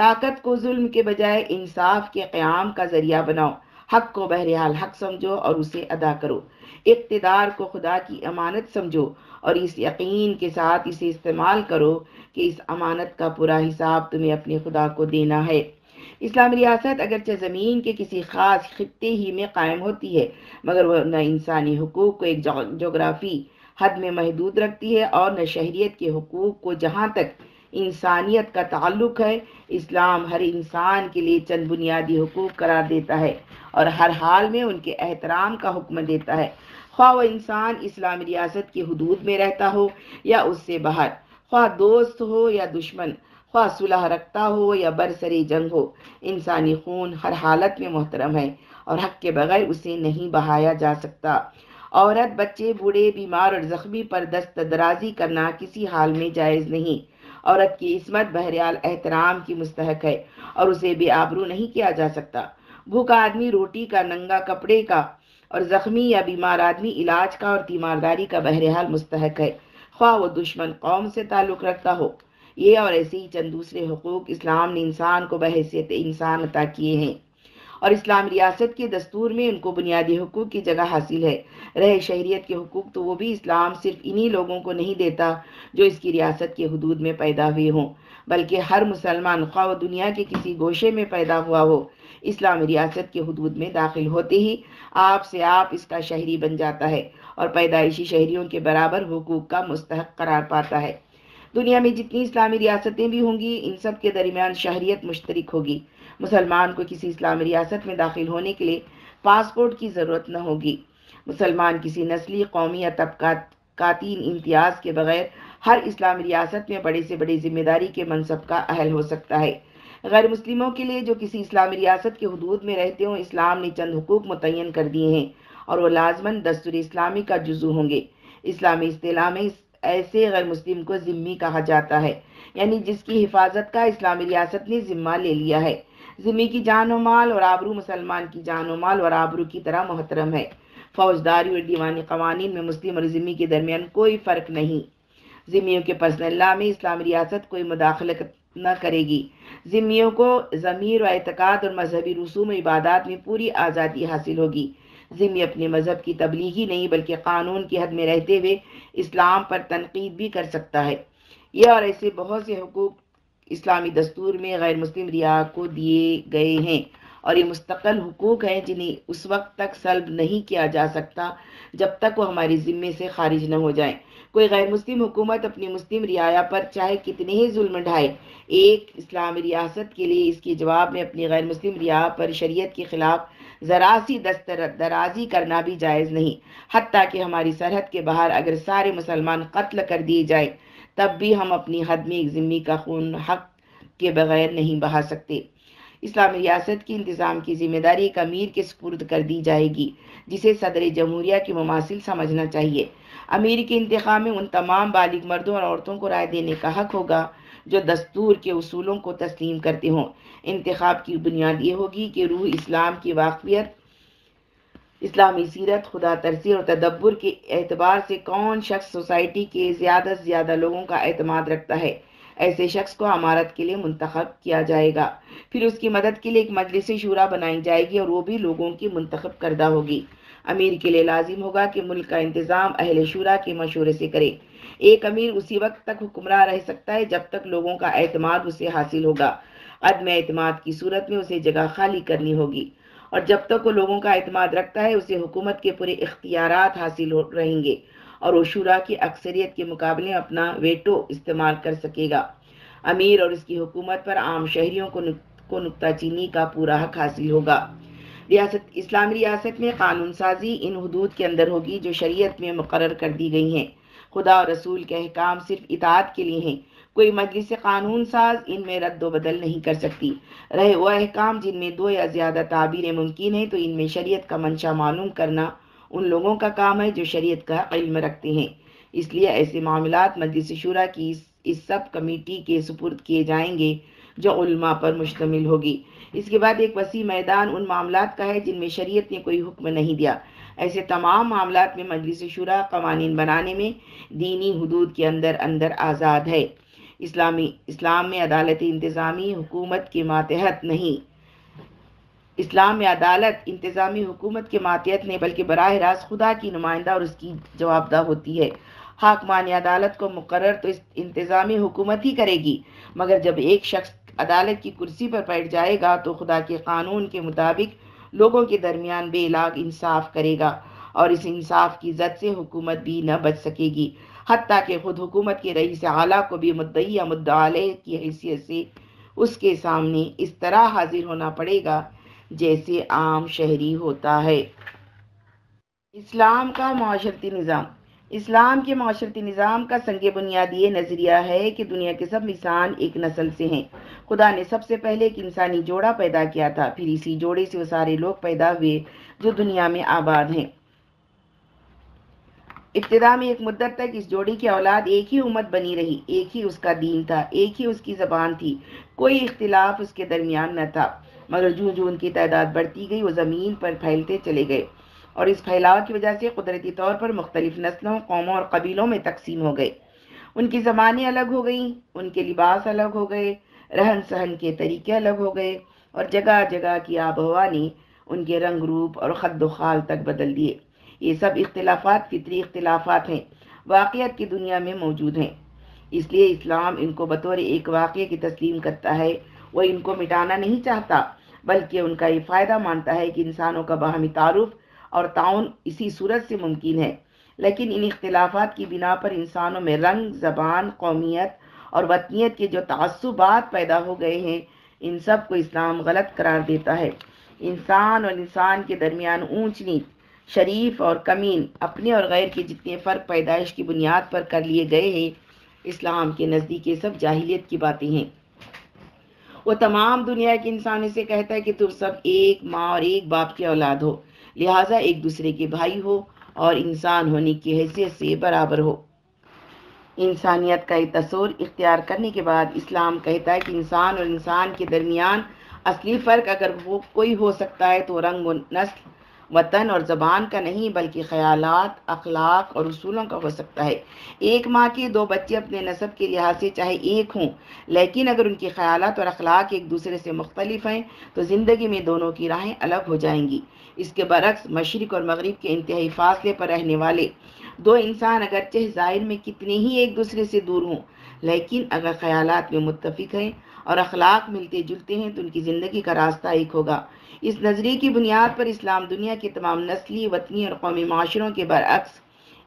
ताकत को जुल्म के बजाय इंसाफ के क़्याम का ज़रिया बनाओ। हक को बहरहाल हक समझो और उसे अदा करो। इकतदार को खुदा की अमानत समझो और इस यकीन के साथ इसे इस्तेमाल करो कि इस अमानत का पूरा हिसाब तुम्हें अपने खुदा को देना है। इस्लामी रियासत अगरचे ज़मीन के किसी ख़ास खत्े ही में कायम होती है, मगर वह न इंसानी हकूक़ को एक जोग्राफ़ी हद में महदूद रखती है और न शहरीत के हकूक़ को जहाँ तक इंसानियत का ताल्लुक है। इस्लाम हर इंसान के लिए चंद बुनियादी हकूक़ करार देता है और हर हाल में उनके एहतराम का हुक्म देता है। ख्वा वह इंसान इस्लामी रियासत की हदूद में रहता हो या उससे बाहर। ख्वा दोस्त हो या दुश्मन। ख्वा सुलह रखता हो या बरसरी जंग हो। इंसानी खून हर हालत में मोहतरम है और हक के बगैर उसे नहीं बहाया जा सकता। औरत, बच्चे, बूढ़े, बीमार और ज़ख्मी पर दस्त दराजी करना किसी हाल में जायज़ नहीं। औरत की इसमत बहरहाल एहतराम की मुस्तक है और उसे बेआबरू नहीं किया जा सकता। भूखा आदमी रोटी का, नंगा कपड़े का और ज़ख्मी या बीमार आदमी इलाज का और तीमारदारी का बहरहाल मुस्तक है। ख्वा व दुश्मन कौम से ताल्लुक़ रखता हो। ये और ऐसे ही चंद दूसरे हकूक़ इस्लाम ने इंसान को बहसीत इंसान अता किए हैं। और इस्लाम रियासत के दस्तूर में उनको बुनियादी हकूक़ की जगह हासिल है। रहे शहरीत के हकूक़ तो वो भी इस्लाम सिर्फ़ इन्हीं लोगों को नहीं देता जो इसकी रियासत के हदूद में पैदा हुए हों, बल्कि हर मुसलमान ख्वा दुनिया के किसी गोशे में पैदा हुआ हो। इस्लामी रियासत के हदूद में दाखिल होते ही आप से आप इसका शहरी बन जाता है और पैदाइशी शहरियों के बराबर हकूक़ का मुस्तक करार पाता है। दुनिया में जितनी इस्लामी रियासतें भी होंगी, इन सब के दरमियान शहरीत मुश्तरक होगी। मुसलमान को किसी इस्लामी रियासत में दाखिल होने के लिए पासपोर्ट की ज़रूरत न होगी। मुसलमान किसी नस्ली, कौमी या तबकातीन इम्तियाज़ के बगैर हर इस्लामी रियासत में बड़े से बड़ी ज़िम्मेदारी के मनसब का अहल हो सकता है। गैर मुस्लिमों के लिए जो किसी इस्लामी रियासत के हदूद में रहते हों, इस्लाम ने चंद हकूक मुतन कर दिए हैं और वह लाजमन दस्तूर इस्लामी का जुजू होंगे। इस्लामी अतलाह में ऐसे गैर मुस्लिम को ज़िम्मी कहा जाता है, यानी जिसकी हिफाजत का इस्लामी रियासत ने ज़िम्मा ले लिया है। ज़िम्मी की जान माल और आबरू मुसलमान की जान माल और आबरू की तरह मोहतरम है। फौजदारी और दीवानी कवानीन में मुस्लिम और ज़िम्मी के दरमियान कोई फ़र्क नहीं। ज़िम्मियों के पर्सनल में इस्लामी रियासत कोई मुदाखलत न करेगी। ज़िम्मियों को ज़मीर व एतक़ाद और मजहबी रसूम इबादत में पूरी आज़ादी हासिल होगी। ज़िम्मी अपने मज़हब की तबलीगी नहीं, बल्कि क़ानून की हद में रहते हुए इस्लाम पर तनकीद भी कर सकता है। यह और ऐसे बहुत से हकूक़ इस्लामी दस्तूर में गैर मुस्लिम रिया को दिए गए हैं। और ये मुस्तकल हकूक़ हैं जिन्हें उस वक्त तक सल्ब नहीं किया जा सकता, जब तक वो हमारी ज़िम्मे से खारिज न हो जाएँ। कोई गैर मुस्लिम हुकूमत अपनी मुस्लिम रियाया पर चाहे कितने ही जुल्म ढाए, एक इस्लामी रियासत के लिए इसके जवाब में अपनी गैर मुस्लिम रिया पर शरीयत के ख़िलाफ़ ज़रा सी दस्तर, दराजी करना भी जायज़ नहीं। हती कि हमारी सरहद के बाहर अगर सारे मुसलमान कत्ल कर दिए जाए तब भी हम अपनी हद में एक ज़िम्मी का खून हक के बगैर नहीं बहा सकते। इस्लामी रियासत की इंतज़ाम की ज़िम्मेदारी एक अमीर के सपुर्द कर दी जाएगी, जिसे सदर जमहूरिया की मुमासिल समझना चाहिए। अमीर के इंतखा में उन तमाम बालिग मर्दों और औरतों को राय देने का हक होगा, जो दस्तूर के उसूलों को तस्लीम करते हों। इंतखब की बुनियाद ये होगी कि रूह इस्लाम की वाकफियत इस्लामी सीरत, खुदा तरसी और तदब्बर के एतबार से कौन शख्स सोसाइटी के ज़्यादा से ज़्यादा लोगों का अतमाद रखता है? ऐसे शख्स को अमारत के लिए मुंतखब किया जाएगा। फिर उसकी मदद के लिए एक मजलिस शुरा बनाई जाएगी और वो भी लोगों की मुंतखब करदा होगी। अमीर के लिए लाजिम होगा कि मुल्क का इंतज़ाम अहल शुरा के मशूरे से करे। एक अमीर उसी वक्त तक हुक्मरान रह सकता है जब तक लोगों का अतमाद उसे हासिल होगा। अदम अतमाद की सूरत में उसे जगह खाली करनी होगी। और जब तक वो लोगों का अतमाद रखता है, उसे हुकूमत के पूरे इख्तियार हासिल हो रहेंगे और वो शुरा की अक्सरियत के मुकाबले अपना वेटो इस्तेमाल कर सकेगा। अमीर और उसकी हुकूमत पर आम शहरियों को को नुकताचीनी का पूरा हक हासिल होगा। रियासत, इस्लामी रियासत में कानून साजी इन हदूद के अंदर होगी जो शरीयत में मुकर कर दी गई हैं। खुदा और रसूल के अहकाम सिर्फ़ इतात के लिए हैं कोई मजलिस कानून साज, इनमें रद्द बदल नहीं कर सकती। रहे वह अहकाम जिनमें दो या ज़्यादा ताबीरें मुमकिन हैं तो इनमें शरीयत का मंशा मालूम करना उन लोगों का काम है, जो शरीयत का इल्म रखते हैं। इसलिए ऐसे मामला मजलिस शुरा की इस सब कमेटी के सुपुर्द किए जाएँगे, जो उल्मा पर मुश्तमिल होगी। इसके बाद एक वसी मैदान उन मामला का है, जिनमें शरीयत ने कोई हुक्म नहीं दिया। ऐसे तमाम मामला में मजलिस शुरा कवानीन बनाने में दीनी हदूद के अंदर अंदर आज़ाद है। इस्लामी, इस्लाम में अदालत इंतज़ामी हुकूमत के मातहत नहीं। इस्लाम में अदालत इंतज़ामी हुकूमत के मातहत नहीं, बल्कि बरह रास्त खुदा की नुमाइंदा और उसकी जवाबदा होती है। हाकमान अदालत को मुकर तो इंतज़ामी हुकूमत ही करेगी, मगर जब एक शख्स अदालत की कुर्सी पर बैठ जाएगा तो खुदा के कानून के मुताबिक लोगों के दरमियान बेलाग इंसाफ करेगा और इस इंसाफ की जद से हुकूमत भी न बच सकेगी। हती कि खुद हुकूमत के रईस आला को भी मुद्दई या मुद्दाले की हैसियत से उसके सामने इस तरह हाजिर होना पड़ेगा जैसे आम शहरी होता है। इस्लाम का माशरती निज़ाम। इस्लाम के माशरती निज़ाम का संग बुनियाद ये नज़रिया है कि दुनिया के सब इंसान एक नस्ल से हैं। खुदा ने सबसे पहले एक इंसानी जोड़ा पैदा किया था, फिर इसी जोड़े से वो सारे लोग पैदा हुए जो दुनिया में आबाद हैं। इब्तदा में एक मुद्दत तक इस जोड़ी की औलाद एक ही उम्मत बनी रही, एक ही उसका दीन था, एक ही उसकी ज़बान थी, कोई इख्तिलाफ उसके दरमियान न था। मगर जूँ जूँ उनकी तादाद बढ़ती गई, वो ज़मीन पर फैलते चले गए और इस फैलाव की वजह से कुदरती तौर पर मुख्तलिफ़ नस्लों, कौमों और कबीलों में तकसीम हो गए उनकी ज़बानें अलग हो गई, उनके लिबास अलग हो गए, रहन सहन के तरीके अलग हो गए और जगह जगह की आबहवा ने उनके रंग रूप और खद खाल तक बदल दिए। ये सब इख्तलाफात, फितरी इख्तलाफात हैं। वाक़ियत की दुनिया में मौजूद हैं। इसलिए इस्लाम इनको बतौर एक वाक़े की तस्लीम करता है वह इनको मिटाना नहीं चाहता, बल्कि उनका ये फ़ायदा मानता है कि इंसानों का बाहमी तारुफ और ताउन इसी सूरत से मुमकिन है। लेकिन इन इख्तलाफात की बिना पर इंसानों में रंग, ज़बान, कौमियत और वतनीत के जो तसुबात पैदा हो गए हैं, इन सबको इस्लाम गलत करार देता है। इंसान और इंसान के दरमियान ऊंच नीच शरीफ और कमीन अपने और गैर के जितने फ़र्क पैदाइश की बुनियाद पर कर लिए गए हैं, इस्लाम के नज़दीक ये सब जाहिलियत की बातें हैं। वो तमाम दुनिया के इंसान से कहता है कि तुम सब एक माँ और एक बाप की औलाद हो, लिहाजा एक दूसरे के भाई हो और इंसान होने की हैसियत से बराबर हो। इंसानियत का तस्वर इख्तियार करने के बाद इस्लाम कहता है कि इंसान और इंसान के दरमियान असली फ़र्क अगर वो कोई हो सकता है तो रंग नस्ल वतन और ज़बान का नहीं, बल्कि ख्याल अखलाक और असूलों का हो सकता है। एक माँ के दो बच्चे अपने नसब के लिहाज से चाहे एक हों, लेकिन अगर उनके ख्यालात और अखलाक एक दूसरे से मुख्तलिफ़ हैं तो ज़िंदगी में दोनों की राहें अलग हो जाएँगी। इसके बरक्स मशरक़ और मगरब के इंतहाई फासले पर रहने वाले दो इंसान अगरचे ज़ाहिर में कितने ही एक दूसरे से दूर हों, लेकिन अगर ख्याल में मुतफिक हैं और अखलाक मिलते जुलते हैं तो उनकी ज़िंदगी का रास्ता एक होगा। इस नज़रिए की बुनियाद पर इस्लाम दुनिया के तमाम नस्ली, वतनी और कौमी माशरों के बरक्स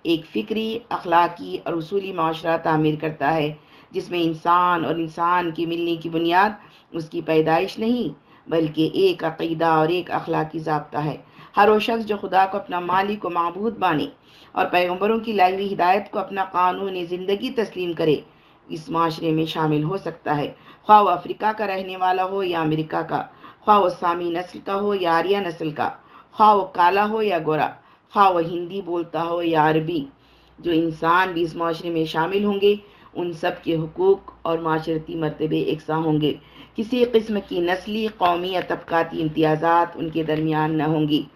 एक फ़िक्री, अखलाकी और उसूली माशरा तामीर करता है, जिसमें इंसान और इंसान की मिलने की बुनियाद उसकी पैदाइश नहीं, बल्कि एक अकीदा और एक अखलाकी जबता है। हर वो शख्स जो खुदा को अपना मालिक व मबूद माने और पैगम्बरों की लाई हिदायत को अपना कानून ज़िंदगी तस्लीम करे, इस माशरे में शामिल हो सकता है। ख्वा अफ्रीका का रहने वाला हो या अमेरिका का ख्वा वो सामी नस्ल का हो या आर्या नस्ल का? ख्वा वो काला हो या गोरा? ख्वा वो हिंदी बोलता हो या अरबी? जो इंसान भी इस माशरे में शामिल होंगे, उन सब के हकूक़ और माशरती मरतबे एकसा होंगे। किसी किस्म की नस्ली, कौमी या तबकाती इम्तियाज़ात उनके दरमियान न होंगी।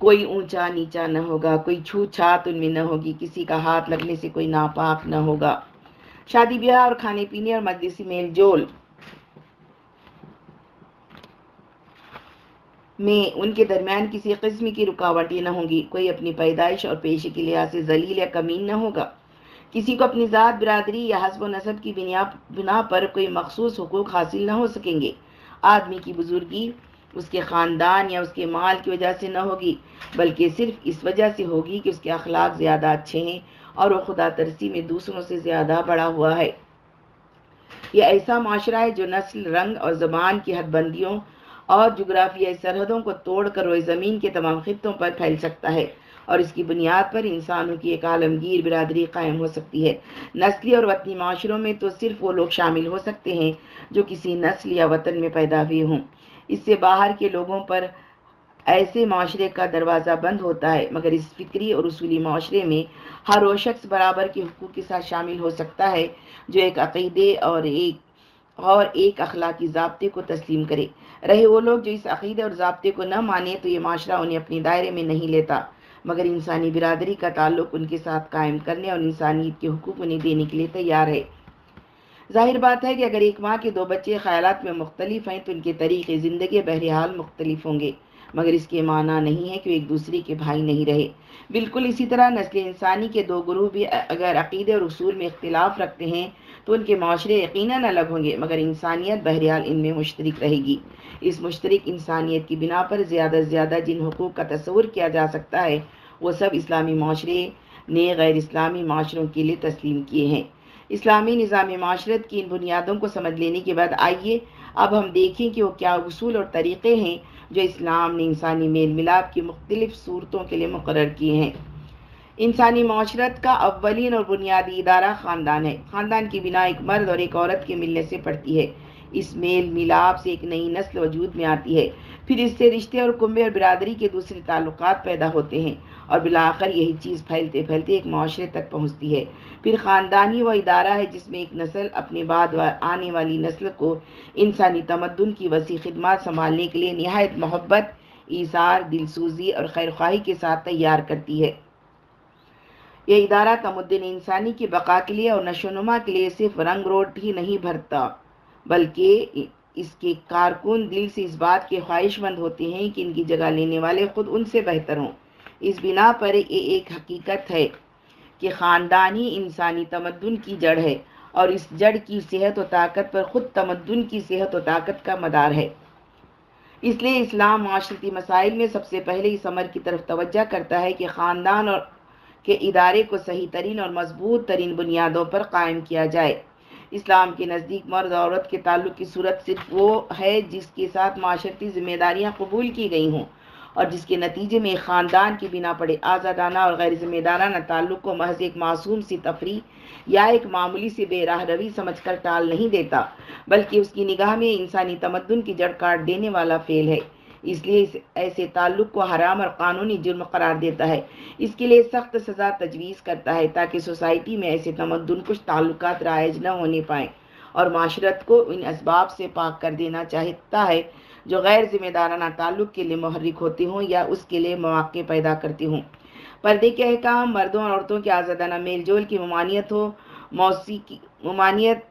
कोई ऊँचा नीचा न होगा, कोई छू छात उनमें न होगी, किसी का हाथ लगने से कोई नापाक न होगा। शादी ब्याह और खाने पीने और मजलिसी मेल जोल में उनके दरमियान किसी कस्म की रुकावटें ना होंगी। कोई अपनी पैदाइश और पेशे के लिहाज से जलील या कमीन न होगा। किसी को अपनी ज़ात, बरदरी या हसब नसब की बिना पर कोई मखसूस हकूक़ हासिल न हो सकेंगे। आदमी की बुजुर्गी उसके ख़ानदान या उसके माल की वजह से न होगी, बल्कि सिर्फ़ इस वजह से होगी कि उसके अखलाक ज़्यादा अच्छे हैं और वह खुदा तरसी में दूसरों से ज़्यादा बड़ा हुआ है। यह ऐसा माशरा है जो नस्ल, रंग और ज़बान की हदबंदियों और जुग्राफियाई सरहदों को तोड़कर रोए ज़मीन के तमाम खत्ों पर फैल सकता है और इसकी बुनियाद पर इंसानों की एक आलमगीर बिरादरी कायम हो सकती है। नस्ली और वतनी माशरों में तो सिर्फ़ वो लोग शामिल हो सकते हैं जो किसी नस्ल या वतन में पैदा हुए हों। इससे बाहर के लोगों पर ऐसे माशरे का दरवाज़ा बंद होता है, मगर इस फिक्री और उसूली माशरे में हर वो शख्स बराबर के हकूक़ के साथ शामिल हो सकता है जो एक अकीदे और एक और एक अखलाकी जबते को तस्लीम करे। रहे वो लोग जो इस अकीदे और जबते को न माने तो ये माशरा उन्हें अपने दायरे में नहीं लेता। मगर इंसानी बिरादरी का ताल्लुक उनके साथ कायम करने और इंसानियत के हकूक़ उन्हें देने के लिए तैयार है। ज़ाहिर बात है कि अगर एक माँ के दो बच्चे ख्याल में मुख्तलिफ़ हैं तो उनके तरीक़े ज़िंदगी बहरहाल मुख्तलिफ़ होंगे। मगर इसके माना नहीं है कि एक दूसरे के भाई नहीं रहे। बिल्कुल इसी तरह नस्ल इंसानी के दो गुरूह भी अगर अकीदे और उसूल में इख्तलाफ रखते हैं तो उनके माशरे यकीन अलग होंगे, मगर इंसानियत बहरहाल इनमें मुश्तरक रहेगी। इस मुश्तरक इंसानियत की बिना पर ज़्यादा से ज़्यादा जिन हकूक़ का तस्वर किया जा सकता है, वो सब इस्लामी माशरे ने गैर इस्लामी माशरों के लिए तस्लीम किए हैं। इस्लामी निज़ाम माशरत की इन बुनियादों को समझ लेने के बाद आइए, अब हम देखें कि वो क्या असूल और तरीक़े हैं जो इस्लाम ने इंसानी मेल मिलाप की मुख्तलिफ़ सूरतों के लिए मुकर किए हैं। इंसानी माशरत का अव्वलिन और बुनियादी इदारा ख़ानदान है। ख़ानदान की बिना एक मर्द और एक औरत के मिलने से पड़ती है। इस मेल मिलाप से एक नई नस्ल वजूद में आती है। फिर इससे रिश्ते और कुंबे और बिरादरी के दूसरे ताल्लुक पैदा होते हैं और बिलाकर यही चीज़ फैलते फैलते एक माशरे तक पहुँचती है। फिर ख़ानदानी व इदारा है जिसमें एक नस्ल अपने बाद आने वाली नस्ल को इंसानी तमदन की वसी खदमात संभालने के लिए नहायत मोहब्बत, ईसार, दिलसूजी और खैरख्वाही के साथ तैयार करती है। यह इदारा तमुद्दीन इंसानी की बका के लिए और नशोनुमा के लिए सिर्फ़ रंग रोड ही नहीं भरता। बल्कि इसके कारकुन दिल से इस बात के ख्वाहिशमंद होते हैं कि इनकी जगह लेने वाले खुद उनसे बेहतर हों। इस बिना पर ये एक हकीकत है कि ख़ानदानी इंसानी तमद्दुन की जड़ है और इस जड़ की सेहत और ताकत पर ख़ुद तमद्दुन की सेहत और ताकत का मदार है। इसलिए इस्लाम माशरती मसाइल में सबसे पहले इस अमर की तरफ़ तवज्जा करता है कि ख़ानदान और के इदारे को सही तरीन और मज़बूत तरीन बुनियादों पर कायम किया जाए। इस्लाम के नज़दीक मर्द औरत के ताल्लुक की सूरत सिर्फ़ वो है जिसके साथ माशरती जिम्मेदारियाँ कबूल की गई हों और जिसके नतीजे में ख़ानदान की बिना पड़े आज़ादाना और गैर जिम्मेदाराना ताल्लुक को महज एक मासूम सी तफरी या एक मामूली सी बेराह रवी समझ कर टाल नहीं देता, बल्कि उसकी निगाह में इंसानी तमदन की जड़ काट देने वाला फेल है। इसलिए इस, ऐसे ताल्लुक को हराम और कानूनी जुर्म करार देता है। इसके लिए सख्त सज़ा तजवीज़ करता है ताकि सोसाइटी में ऐसे तमदन कुछ ताल्लुक राइज न होने पाएँ और माशरत को इन इसबाब से पाक कर देना चाहता है जो गैर जिम्मेदाराना ताल्लुक के लिए महरिक होती हों या उसके लिए मौक़े पैदा करती हूँ। पर्दे के अहकाम मर्दों और औरतों के आज़ादाना मेल जोल की ममानियत हो, मौसी की ममानियत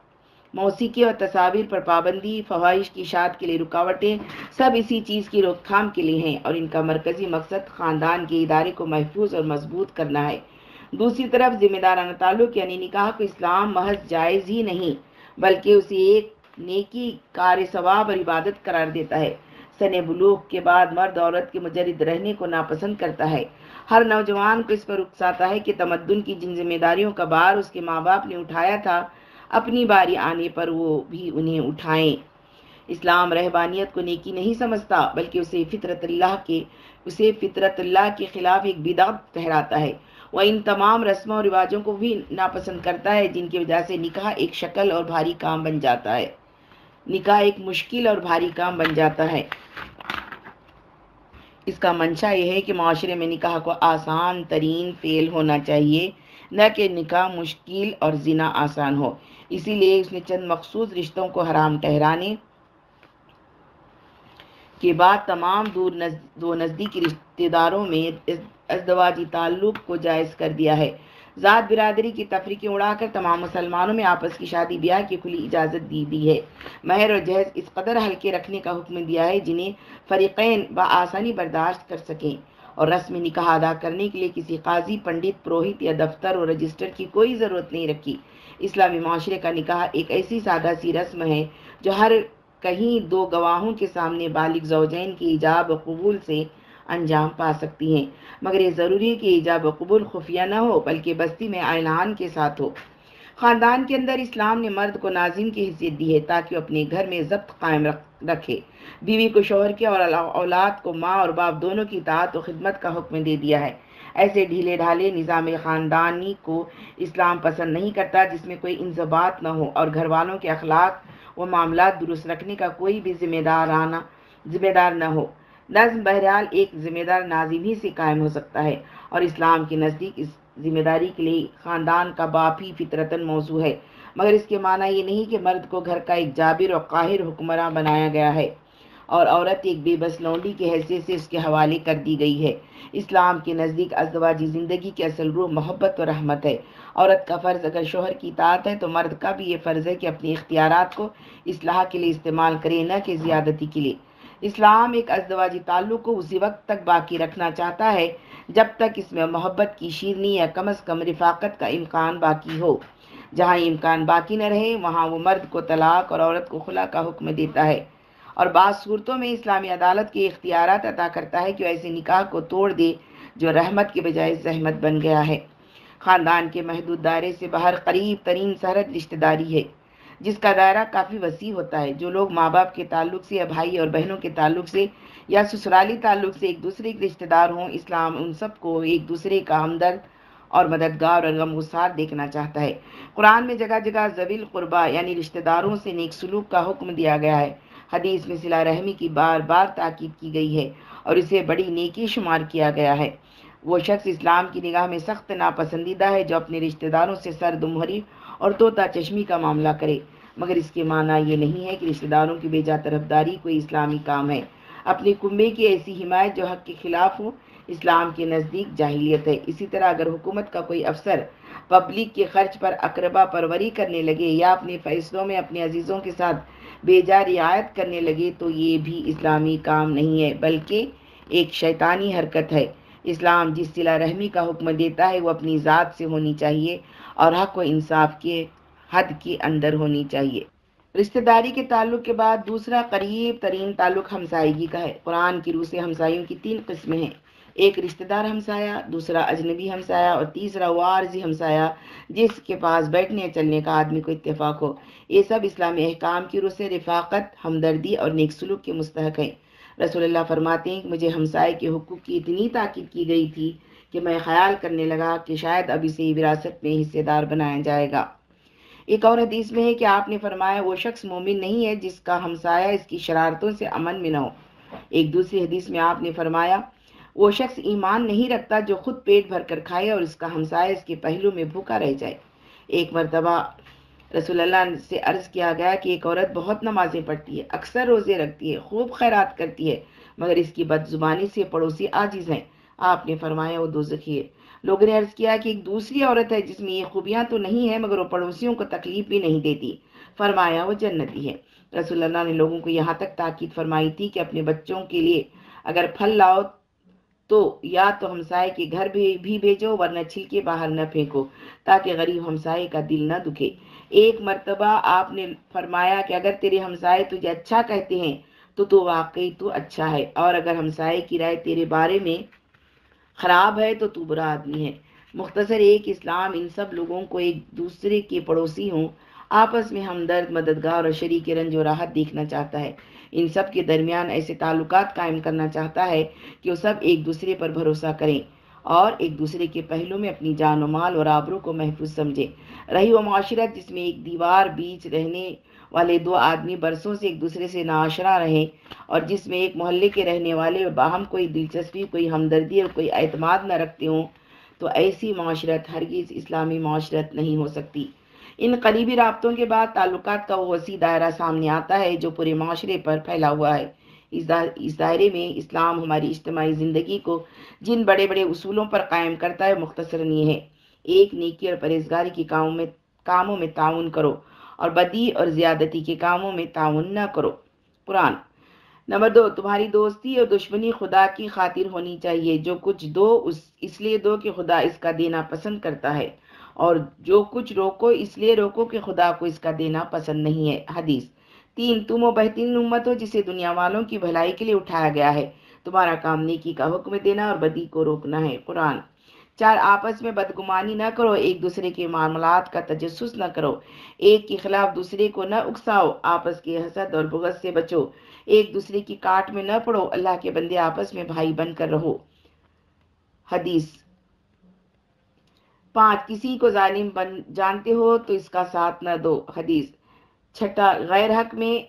मौसीकी और तस्वीर पर पाबंदी, फवाहिश की शाद के लिए रुकावटें, सब इसी चीज़ की रोकथाम के लिए हैं और इनका मरकज़ी मकसद ख़ानदान के इदारे को महफूज और मज़बूत करना है। दूसरी तरफ़ जिम्मेदाराना ताल्लुक यानी निकाह को इस्लाम महज जायज़ ही नहीं, बल्कि उसे एक नेकी कार सवाब और इबादत करार देता है। सन बलूक के बाद मर्द औरत के मुजरद रहने को नापसंद करता है। हर नौजवान को इस पर उकसाता है कि तमद्दन की जिन जिम्मेदारियों का बार उसके माँ बाप ने उठाया था अपनी बारी आने पर वो भी उन्हें उठाएँ। इस्लाम रहबानियत को नेकी नहीं समझता, बल्कि उसे फितरतल्लाह के, उसे फितरतल्लाह के खिलाफ एक बिदात ठहराता है। वह इन तमाम रस्मों और रिवाजों को भी नापसंद करता है, जिनकी वजह से निकाह एक शक्ल और भारी काम बन जाता है। निकाह एक मुश्किल और भारी काम बन जाता है। इसका मंशा यह है कि माशरे में निकाह को आसान तरीन फेल होना चाहिए, न कि निकाह मुश्किल और जिना आसान हो। इसीलिए उसने चंद मखसूस रिश्तों को हराम ठहराने के बाद तमाम दूर नज, दो नज़दीकी रिश्तेदारों में अजदवाजी ताल्लुक को जायज़ कर दिया है। ज़ात बिरादरी की तफरीकें उड़ाकर तमाम मुसलमानों में आपस की शादी ब्याह की खुली इजाज़त दी दी है। महर और जहेज इस कदर हल्के रखने का हुक्म दिया है जिन्हें फ़रीक़ैन आसानी बर्दाश्त कर सकें और रस्म निकाह अदा करने के लिए किसी काजी पंडित पुरोहित या दफ्तर और रजिस्टर की कोई ज़रूरत नहीं रखी। इस्लामी माशरे का निकाह एक ऐसी सादा सी रस्म है, जो हर कहीं दो गवाहों के सामने बालिग जौजैन की ईजाब कबूल से अंजाम पा सकती हैं। मगर ये ज़रूरी है कि ईजाब कबूल खुफिया ना हो, बल्कि बस्ती में ऐलान के साथ हो। ख़ानदान के अंदर इस्लाम ने मर्द को नाजिम की हैसियत दी है, ताकि अपने घर में जब्त कायम रखे बीवी को शोहर के और औलाद को माँ और बाप दोनों की तात और खिदमत का हुक्म दे दिया है। ऐसे ढीले ढाले निज़ाम ख़ानदानी को इस्लाम पसंद नहीं करता, जिसमें कोई इंजबात ना हो और घर वालों के अखलाक व मामला दुरुस्त रखने का कोई भी जिम्मेदार आना, जिम्मेदार न हो। नज्म बहरहाल एक ज़िम्मेदार नाजिम ही से कायम हो सकता है और इस्लाम के नज़दीक इस ज़िम्मेदारी के लिए ख़ानदान का बाप ही फितरतन मौजू है। मगर इसके माना ये नहीं कि मर्द को घर का एक जाबिर और काहिर हुक्मरान बनाया गया है और औरत एक बेबस लौंडी के हैसियत से उसके हवाले कर दी गई है। इस्लाम के नज़दीक अजवाजी ज़िंदगी की असल रूह मोहब्बत और रहमत है। औरत का फ़र्ज़ अगर शोहर की तात है तो मर्द का भी ये फ़र्ज़ है कि अपने इख्तियार को इसलाह के लिए इस्तेमाल करे, न कि ज़्यादती के लिए। इस्लाम एक अजदवाजी ताल्लुक को उसी वक्त तक बाकी रखना चाहता है, जब तक इसमें मोहब्बत की शीरनी या कम अज़ कम रिफाकत का इम्कान बाकी हो। जहाँ इम्कान बाकी न रहे, वहाँ वो मर्द को तलाक और औरत को खुला का हुक्म देता है। और बाद सूरतों में इस्लामी अदालत के इख्तियार अदा करता है कि ऐसे निकाह को तोड़ दे, जो रहमत के बजाय जहमत बन गया है। ख़ानदान के महदूद दायरे से बाहर करीब तरीन सरहद रिश्तेदारी है, जिसका दायरा काफ़ी वसी होता है। जो लोग माँ बाप के ताल्लुक से या भाई और बहनों के ताल्लुक से या ससुराली ताल्लुक से एक दूसरे के रिश्तेदार हों, इस्लाम उन सबको एक दूसरे का हमदर्द और मददगार और गमगुसार देखना चाहता है। कुरान में जगह जगह जवील क़ुरबा यानी रिश्तेदारों से नेक सलूक का हुक्म दिया गया है। हदीस में सिला रहमी की बार बार ताकीद की गई है और इसे बड़ी नेकी शुमार किया गया है। वो शख्स इस्लाम की निगाह में सख्त नापसंदीदा है जो अपने रिश्तेदारों से सर दुमहरी और तोता चश्मी का मामला करे। मगर इसके माना ये नहीं है कि रिश्तेदारों की बेजा तरफदारी कोई इस्लामी काम है। अपने कुंबे की ऐसी हिमायत जो हक के खिलाफ हो, इस्लाम के नज़दीक जाहिलियत है। इसी तरह अगर हुकूमत का कोई अफसर पब्लिक के खर्च पर अकरबा परवरी करने लगे या अपने फैसलों में अपने अजीज़ों के साथ बेजा रियायत करने लगे तो ये भी इस्लामी काम नहीं है, बल्कि एक शैतानी हरकत है। इस्लाम जिस सिला रहमी का हुक्म देता है, वो अपनी ज़ात से होनी चाहिए और हक व इंसाफ के हद के अंदर होनी चाहिए। रिश्तेदारी के ताल्लुक के बाद दूसरा करीब तरीन ताल्लुक हमसायगी का है। कुरान की रूह से हमसाइयों की तीन किस्में हैं। एक रिश्तेदार हमसाया, दूसरा अजनबी हमसाया और तीसरा वारजी हमसाया, जिसके पास बैठने चलने का आदमी को इत्तेफाक हो। ये सब इस्लामी अहकाम की रूह से रिफाकत, हमदर्दी और नेक सलूक के मुस्तक हैं। रसोल्ला फरमाते हैं कि मुझे हमसाए के हकूक़ की इतनी ताकीद की गई थी कि मैं ख्याल करने लगा कि शायद अब इसे विरासत में हिस्सेदार बनाया जाएगा। एक और हदीस में है कि आपने फरमाया, वो शख्स मोमिन नहीं है जिसका हमसाया इसकी शरारतों से अमन में न हो। एक दूसरी हदीस में आपने फरमाया वो शख्स ईमान नहीं रखता जो खुद पेट भर कर खाए और इसका हमसाया इसके पहलू में भूखा रह जाए। एक मरतबा रसूलुल्लाह से अर्ज़ किया गया कि एक औरत बहुत नमाजें पढ़ती है, अक्सर रोज़े रखती है, खूब खैरात करती है, मगर इसकी बदजुबानी से पड़ोसी आजिज़ हैं। आपने फरमाया, वो दो है लोगों ने अर्ज़ किया कि एक दूसरी औरत है जिसमें ये खूबियाँ तो नहीं है, मगर वो पड़ोसियों को तकलीफ़ भी नहीं देती। फरमाया, वो जन्नती है। रसोल्ला ने लोगों को यहाँ तक ताकीद फरमाई थी कि अपने बच्चों के लिए अगर फल लाओ तो या तो हमसाए के घर भी, भी भेजो वरना छिलके बाहर न फेंको ताकि गरीब हमसाए का दिल न दुखे। एक मरतबा आपने फरमाया कि अगर तेरे हमसाए तुझे अच्छा कहते हैं तो तो वाकई तो अच्छा है और अगर हमसाए की राय तेरे बारे में ख़राब है तो तू बुरा आदमी है। मुख्तसर एक इस्लाम इन सब लोगों को एक दूसरे के पड़ोसी हों आपस में हमदर्द मददगार और शरीक रंज और राहत देखना चाहता है। इन सब के दरमियान ऐसे ताल्लुकात कायम करना चाहता है कि वो सब एक दूसरे पर भरोसा करें और एक दूसरे के पहलू में अपनी जान माल और आबरू को महफूज समझें। रही वो माशरत जिसमें एक दीवार बीच रहने वाले दो आदमी बरसों से एक दूसरे से नाशरा रहे और जिसमें एक मोहल्ले के रहने वाले बाहम कोई दिलचस्पी, कोई हमदर्दी और कोई अतमाद न रखते हों तो ऐसी माशरत हरगिज़ इस्लामी माशरत नहीं हो सकती। इन करीबी रबतों के बाद ताल्लुक का वो वसी दायरा सामने आता है, जो पूरे माशरे पर फैला हुआ है। इस दायरे में इस्लाम हमारी इज्तमाही ज़िंदगी को जिन बड़े बड़े असूलों पर कायम करता है मुख्तसरन ये है। एक नेकी और परहेजगारी के कामों में कामों में ताउन करो और बदी और ज़्यादती के कामों में ताउन न करो। कुरान, नंबर दो, तुम्हारी दोस्ती और दुश्मनी खुदा की खातिर होनी चाहिए, जो कुछ दो उस, इसलिए दो कि खुदा इसका देना पसंद करता है। और जो कुछ रोको, इसलिए रोको कि खुदा को इसका देना पसंद नहीं है। हदीस, तीन, तुम वो बेहतरीन उम्मत हो जिसे दुनिया वालों की भलाई के लिए उठाया गया है। तुम्हारा काम नेकी का हुक्म देना और बदी को रोकना है। कुरान, चार, आपस में बदगुमानी न करो, एक दूसरे के मामलात का तजस न करो। एक के खिलाफ दूसरे को न उकसाओ, आपस के हसद और भुगत से बचो। एक दूसरे की काट में न पड़ो, अल्लाह के बंदे आपस में भाई बनकर रहो। हदीस पाँच किसी को जालिम बन, जानते हो तो इसका साथ न दो। हदीस, छठा गैर हक में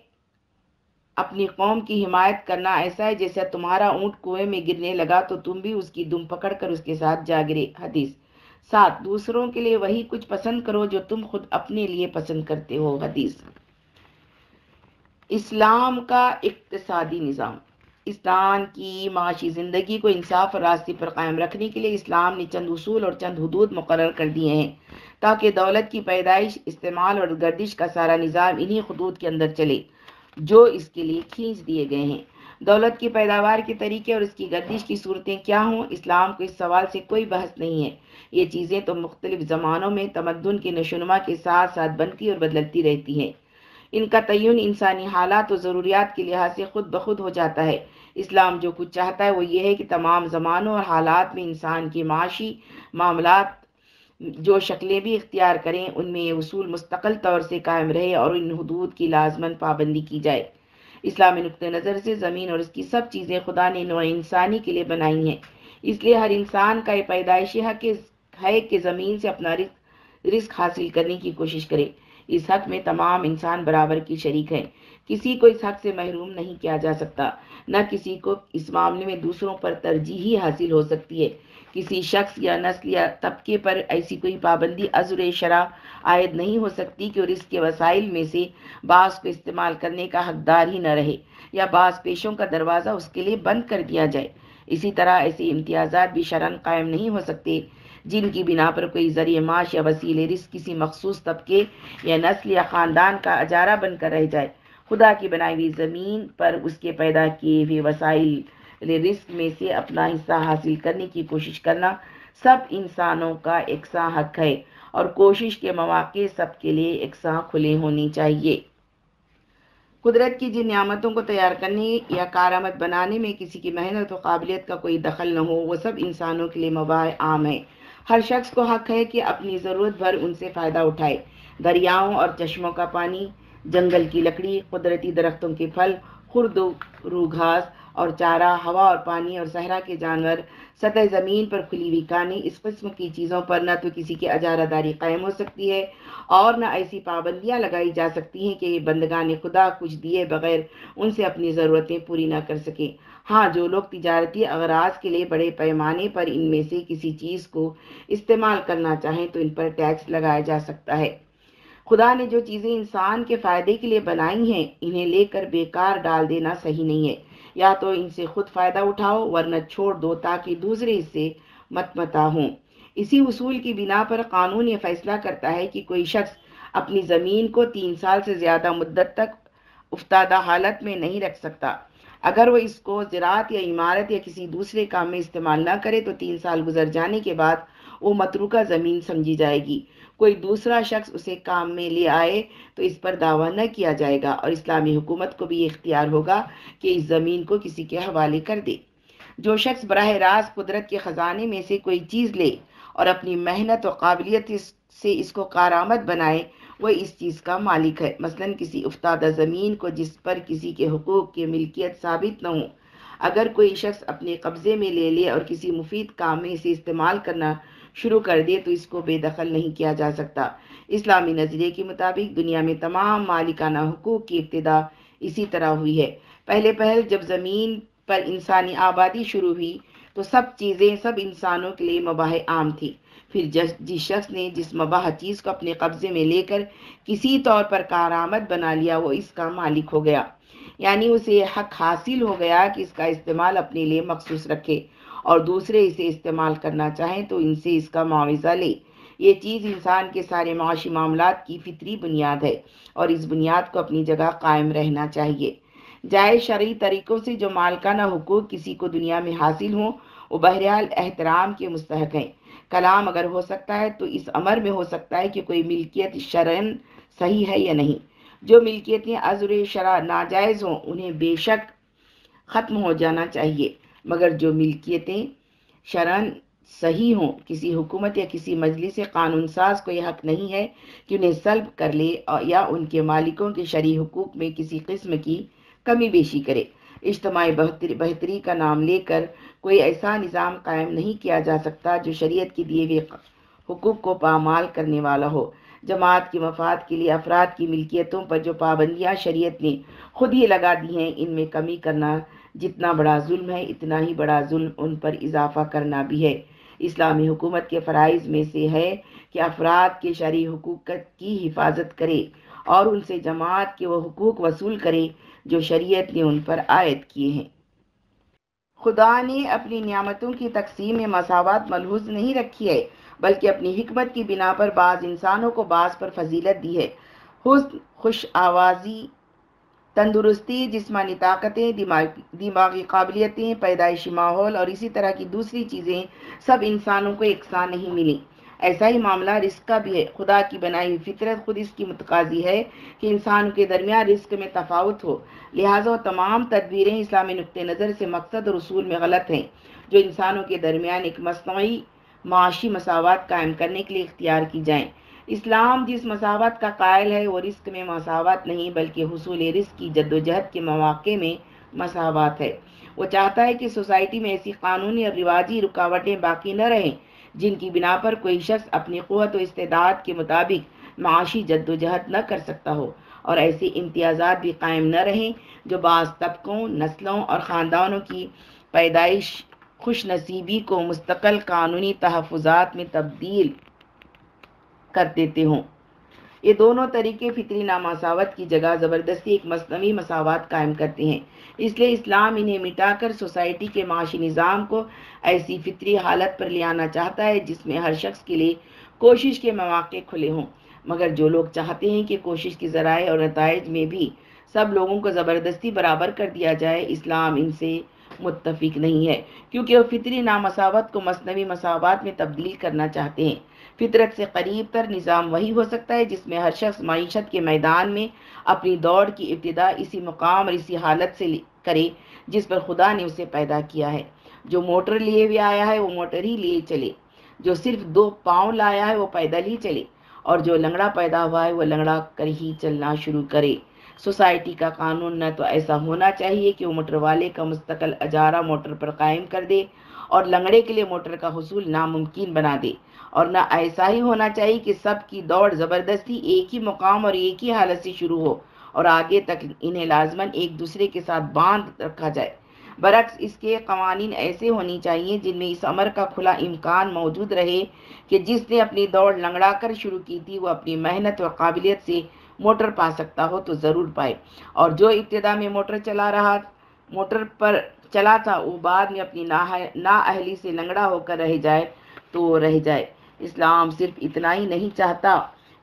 अपनी कौम की हिमायत करना ऐसा है जैसे तुम्हारा ऊँट कुएँ में गिरने लगा तो तुम भी उसकी दुम पकड़ कर उसके साथ जा गिरे। हदीस सात दूसरों के लिए वही कुछ पसंद करो जो तुम खुद अपने लिए पसंद करते हो। हदीस, इस्लाम का इकतसादी निज़ाम। इस्लाम की माशी ज़िंदगी को इंसाफ और रास्ते पर कायम रखने के लिए इस्लाम ने चंद उसूल और चंद हदूद मुकर कर दिए हैं, ताकि दौलत की पैदाइश, इस्तेमाल और गर्दिश का सारा निज़ाम इन्हीं खदूद के अंदर चले, जो इसके लिए खींच दिए गए हैं। दौलत की पैदावार के तरीके और इसकी गर्दिश की सूरतें क्या हों, इस्लाम को इस सवाल से कोई बहस नहीं है। ये चीज़ें तो मुख्तलिफ़ ज़मानों में तमदन के नशोनुमा के साथ साथ बनती और बदलती रहती हैं। इनका तयन इंसानी हालात और ज़रूरियात के लिहाज से खुद ब खुद हो जाता है। इस्लाम जो कुछ चाहता है वो ये है कि तमाम ज़मानों और हालात में इंसान के माशी मामला जो शक्लें भी इख्तियार करें, उनमें ये उसूल मुस्तकिल तौर से कायम रहे और इन हदूद की लाजमन पाबंदी की जाए। इस्लामी नुक़ नज़र से ज़मीन और इसकी सब चीज़ें खुदा ने नौ इंसानी के लिए बनाई हैं। इसलिए हर इंसान का ये पैदाइशी हक है कि ज़मीन से अपना रिस्क हासिल करने की कोशिश करे। इस हक में तमाम इंसान बराबर की शरीक हैं। किसी को इस हक से महरूम नहीं किया जा सकता। न किसी को इस मामले में दूसरों पर तरजीही हासिल हो सकती है। किसी शख्स या नस्ल या तबके पर ऐसी कोई पाबंदी अजुर शरा आयद नहीं हो सकती कि और इसके वसाइल में से बास को इस्तेमाल करने का हकदार ही न रहे या बास पेशों का दरवाज़ा उसके लिए बंद कर दिया जाए। इसी तरह ऐसे इम्तियाज़ात भी शरण कायम नहीं हो सकते जिनकी बिना पर कोई ज़रिए माश या वसीले, रिस्क किसी मखसूस तबके या नस्ल या ख़ानदान का अजारा बनकर रह जाए। खुदा की बनाई हुई ज़मीन पर उसके पैदा किए हुए वसाइल रिस्क में से अपना हिस्सा हासिल करने की कोशिश करना सब इंसानों का एक सा हक है और कोशिश के मौाक़े सबके लिए एक सा खुले होनी चाहिए। कुदरत की जिन नियामतों को तैयार करने या कारामद बनाने में किसी की मेहनत और काबिलियत का कोई दखल न हो, वो सब इंसानों के लिए मबाह आम है। हर शख्स को हक है कि अपनी ज़रूरत भर उनसे फ़ायदा उठाए। दरियाओं और चश्मों का पानी, जंगल की लकड़ी, कुदरती दरख्तों के फल, खुर्द, रू घास और चारा, हवा और पानी और सहरा के जानवर, सतह ज़मीन पर खुली हुई कहानी इस किस्म की चीज़ों पर न तो किसी की अजारादारी कायम हो सकती है और न ऐसी पाबंदियाँ लगाई जा सकती हैं कि बंदगान खुदा कुछ दिए बगैर उनसे अपनी ज़रूरतें पूरी ना कर सकें। हाँ जो लोग तिजारती अगराज के लिए बड़े पैमाने पर इनमें से किसी चीज़ को इस्तेमाल करना चाहें तो इन पर टैक्स लगाया जा सकता है। खुदा ने जो चीज़ें इंसान के फ़ायदे के लिए बनाई हैं, इन्हें लेकर बेकार डाल देना सही नहीं है। या तो इनसे खुद फ़ायदा उठाओ, वरना छोड़ दो, ताकि दूसरे इससे मतमता हों। इसी उसूल की बिना पर कानून ये फैसला करता है कि कोई शख्स अपनी ज़मीन को तीन साल से ज़्यादा मुद्दत तक उफ्तादा हालत में नहीं रख सकता। अगर वो इसको ज़रात या इमारत या किसी दूसरे काम में इस्तेमाल ना करे तो तीन साल गुजर जाने के बाद वो मतरूका ज़मीन समझी जाएगी। कोई दूसरा शख्स उसे काम में ले आए तो इस पर दावा न किया जाएगा और इस्लामी हुकूमत को भी इख्तियार होगा कि इस ज़मीन को किसी के हवाले कर दे। जो शख्स बरह रास्त कुदरत के ख़जाने में से कोई चीज़ ले और अपनी मेहनत और काबिलियत से इसको कारामद बनाए वह इस चीज़ का मालिक है। मसलन किसी उफ्तादा ज़मीन को जिस पर किसी के हकूक़ की मिल्कियत साबित न हो, अगर कोई शख्स अपने कब्ज़े में ले ले और किसी मुफीद काम में इसे इस्तेमाल करना शुरू कर दे तो इसको बेदखल नहीं किया जा सकता। इस्लामी नज़रिए के मुताबिक दुनिया में तमाम मालिकाना हकूक़ की इब्तदा इसी तरह हुई है। पहले पहल जब ज़मीन पर इंसानी आबादी शुरू हुई तो सब चीज़ें सब इंसानों के लिए मबाह आम थी। फिर जिस शख्स ने जिस मबाह चीज़ को अपने कब्ज़े में लेकर किसी तौर पर कारामद बना लिया, वो इसका मालिक हो गया। यानी उसे हक हासिल हो गया कि इसका इस्तेमाल अपने लिए मखसूस रखे और दूसरे इसे इस्तेमाल करना चाहें तो इनसे इसका मुआवजा ले। ये चीज़ इंसान के सारे माशी मामला की फितरी बुनियाद है और इस बुनियाद को अपनी जगह कायम रहना चाहिए। जायज़ शरी तरीक़ों से जो मालकाना हकूक़ किसी को दुनिया में हासिल हों, वो बहरहाल एहतराम के मुस्तक हैं। कलाम अगर हो सकता है तो इस अमर में हो सकता है कि कोई मिल्कियत शरण सही है या नहीं। जो मिल्कियतें अजुर शरा नाजायज़ हों, उन्हें बेशक ख़त्म हो जाना चाहिए। मगर जो मिल्कियतें शरण सही हों, किसी हुकूमत या किसी मजलिस कानून साज को यह हक नहीं है कि उन्हें सल्ब कर ले या उनके मालिकों के शरी हकूक़ में किसी किस्म की कमी बेशी करे इज्तमाही बेहतरी का नाम लेकर कोई ऐसा निज़ाम कायम नहीं किया जा सकता जो शरीयत के दिए हुए हकूक़ को पामाल करने वाला हो। जमात के मफाद के लिए, अफराद की मिल्कियतों पर जो पाबंदियाँ शरीयत ने खुद ही लगा दी हैं, इनमें कमी करना जितना बड़ा जुल्म है, इतना ही बड़ा जुल्म उन पर इजाफा करना भी है। इस्लामी हुकूमत के फ़राइज़ में से है कि अफराद के शरी हकूक़ की हिफाजत करे और उनसे जमात के वो हकूक़ वसूल करे जो शरीयत ने उन पर आयद किए हैं। खुदा ने अपनी नियामतों की तकसीम में मसावत मलहूज नहीं रखी है, बल्कि अपनी हमत की बिना पर बाज़ इंसानों को बाज़ पर फजीलत दी है। हुस्न, खुश आवाज़ी, तंदुरुस्ती, जिसमानी ताकतें, दिमाग, दिमागी काबिलियतें, पैदाइशी माहौल और इसी तरह की दूसरी चीज़ें सब इंसानों को एक साथ नहीं मिली। ऐसा ही मामला रिस्क का भी है। खुदा की बनाई हुई फितरत खुद इसकी मतकाजी है कि इंसान के दरमियान रिस्क में तफावत हो। लिहाजा तमाम तदबीरें इस्लामी नुक़ नज़र से मकसद और रसूल में गलत हैं, जो इंसानों के दरमियान एक मसनू माशी मसावत कायम करने के लिए इख्तियार की जाएँ। इस्लाम जिस मसावत का कायल है, वो रिस्क में मसावत नहीं, बल्कि हसूल रिस्क की जद्दोजहद के मौाक़े में मसावत है। वो चाहता है कि सोसाइटी में ऐसी कानूनी और रिवाजी रुकावटें बाकी न रहें जिनकी बिना पर कोई शख्स अपनी क़वत व इस्तेदाद के मुताबिक माशी जद्दोजहद न कर सकता हो और ऐसे इम्तियाज़ात भी कायम न रहें जो बाज़ तबकों, नस्लों और ख़ानदानों की पैदाइश खुश नसीबी को मुस्तकल कानूनी तहफ़ात में तब्दील कर देते हों। ये दोनों तरीके फितरी नामासावत की जगह ज़बरदस्ती एक मसनवी मसावत कायम करते हैं। इसलिए इस्लाम इन्हें मिटाकर सोसाइटी के माशी निज़ाम को ऐसी फितरी हालत पर ले आना चाहता है जिसमें हर शख्स के लिए कोशिश के मौाक़े खुले हों। मगर जो लोग चाहते हैं कि कोशिश के ज़राए और नतज में भी सब लोगों को ज़बरदस्ती बराबर कर दिया जाए, इस्लाम इनसे मुतफिक नहीं है, क्योंकि वह फितरी नामसावत को मसनवी मसावत में तब्दील करना चाहते हैं। फितरत से करीब तर निज़ाम वही हो सकता है जिसमें हर शख्स मीशत के मैदान में अपनी दौड़ की इब्तदा इसी मुकाम और इसी हालत से करे, जिस पर खुदा ने उसे पैदा किया है। जो मोटर लिए हुए आया है, वो मोटर ही लिए चले। जो सिर्फ़ दो पाँव लाया है, वो पैदल ही चले। और जो लंगड़ा पैदा हुआ है, वो लंगड़ा कर ही चलना शुरू करे। सोसाइटी का कानून, न तो ऐसा होना चाहिए कि वो मोटर वाले का मुस्तकल अजारा मोटर पर कायम कर दे और लंगड़े के लिए मोटर का हसूल नामुमकिन बना दे। और न ऐसा ही होना चाहिए कि सब की दौड़ ज़बरदस्ती एक ही मुकाम और एक ही हालत से शुरू हो और आगे तक इन्हें लाजमन एक दूसरे के साथ बाँध रखा जाए। बरक्स इसके कवानीन ऐसे होनी चाहिए जिनमें इस अमर का खुला इम्कान मौजूद रहे कि जिसने अपनी दौड़ लंगड़ा कर शुरू की थी, वो अपनी मेहनत व काबिलियत से मोटर पा सकता हो तो ज़रूर पाए। और जो इब्तदा में मोटर चला रहा, मोटर पर चला था, वो बाद में अपनी ना नाअहली से लंगड़ा होकर रह जाए तो रह जाए। इस्लाम सिर्फ़ इतना ही नहीं चाहता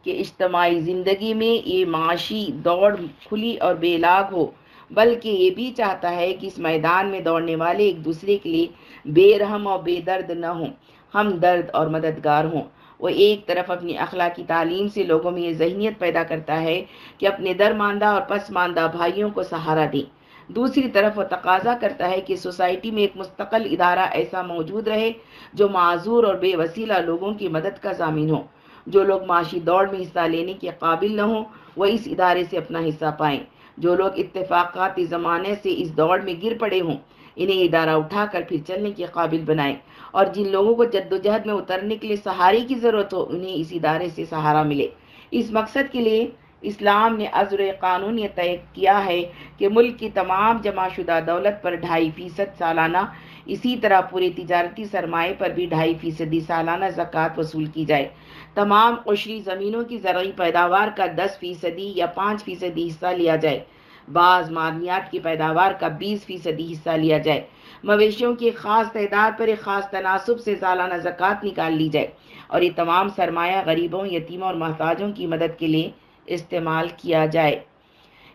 कि इज्तमाही ज़िंदगी में ये माशी दौड़ खुली और बेलाग हो, बल्कि ये भी चाहता है कि इस मैदान में दौड़ने वाले एक दूसरे के लिए बेरहम और बेदर्द न हों। हम दर्द और मददगार हों। वो एक तरफ़ अपनी अखला की तालीम से लोगों में ये जहनीत पैदा करता है कि अपने दरमानदा और पसमानदा भाइयों को सहारा दें। दूसरी तरफ़ वह तकाजा करता है कि सोसाइटी में एक मुस्तकल इदारा ऐसा मौजूद रहे जो माजूर और बेवसीला लोगों की मदद का जामिन हो। जो लोग माशी दौड़ में हिस्सा लेने के काबिल न हों वह इस इदारे से अपना हिस्सा पाएँ। जो लोग इतफाक़ाती ज़माने से इस दौड़ में गिर पड़े हों, इन्हें इदारा उठाकर फिर चलने के काबिल बनाएँ। और जिन लोगों को जद्दोजहद में उतरने के लिए सहारे की ज़रूरत हो, उन्हें इस इदारे से सहारा मिले। इस मकसद के लिए इस्लाम ने अजर कानून ये तय किया है कि मुल्क की तमाम जमाशुदा दौलत पर ढाई फ़ीसद सालाना, इसी तरह पूरे तजारती सरमाए पर भी ढाई फ़ीसदी सालाना ज़क़़त वसूल की जाए। तमाम उशरी ज़मीनों की ज़रूरी पैदावार का दस फ़ीसदी या पाँच फ़ीसदी हिस्सा लिया जाए। बाज़ मादनियात की पैदावार का बीस फ़ीसदी हिस्सा लिया जाए। मवेशियों की ख़ास तदाद पर एक ख़ास तनासब से सालाना ज़क़़त निकाल ली जाए। और ये तमाम सरमाया गरीबों, यतीमों और महताजों की मदद के लिए इस्तेमाल किया जाए।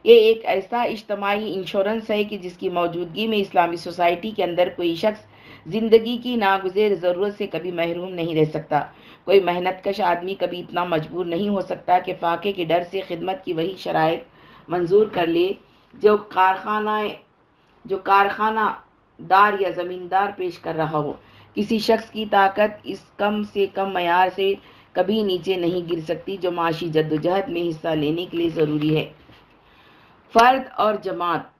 ये एक ऐसा इज्तमाही इंश्योरेंस है कि जिसकी मौजूदगी में इस्लामी सोसाइटी के अंदर कोई शख्स ज़िंदगी की नागुजेर ज़रूरत से कभी महरूम नहीं रह सकता। कोई मेहनत कश आदमी कभी इतना मजबूर नहीं हो सकता कि फाके के डर से खिदमत की वही शराइ मंजूर कर ले। जो कारखाना जो कारखाना दार या ज़मींदार पेश कर रहा हो। किसी शख्स की ताकत इस कम से कम मैार से कभी नीचे नहीं गिर सकती, जो माशी जद्दोजहद में हिस्सा लेने के लिए ज़रूरी है। फ़र्द और जमात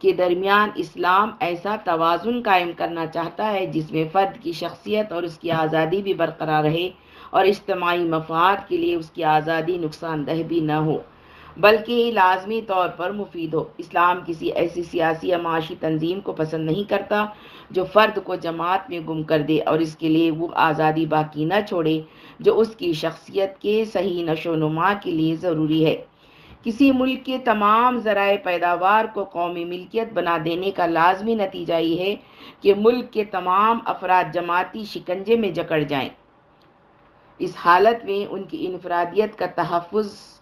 के दरमियान इस्लाम ऐसा तोज़ुन कायम करना चाहता है, जिसमें फ़र्द की शख्सियत और उसकी आज़ादी भी बरकरार रहे और इज्तमाही मफाद के लिए उसकी आज़ादी नुकसानदह भी ना हो। बल्कि लाजमी तौर पर मुफीद हो इस्लाम किसी ऐसी सियासी या माशी तंजीम को पसंद नहीं करता, जो फ़र्द को जमात में गुम कर दे और इसके लिए वो आज़ादी बाकी न छोड़े, जो उसकी शख्सियत के सही नशो नुमा के लिए ज़रूरी है किसी मुल्क के तमाम ज़राए पैदावार को कौमी मिल्कियत बना देने का लाजमी नतीजा ये है कि मुल्क के तमाम अफराद जमाती शिकंजे में जकड़ जाएँ। इस हालत में उनकी इनफरादियत का तहफ़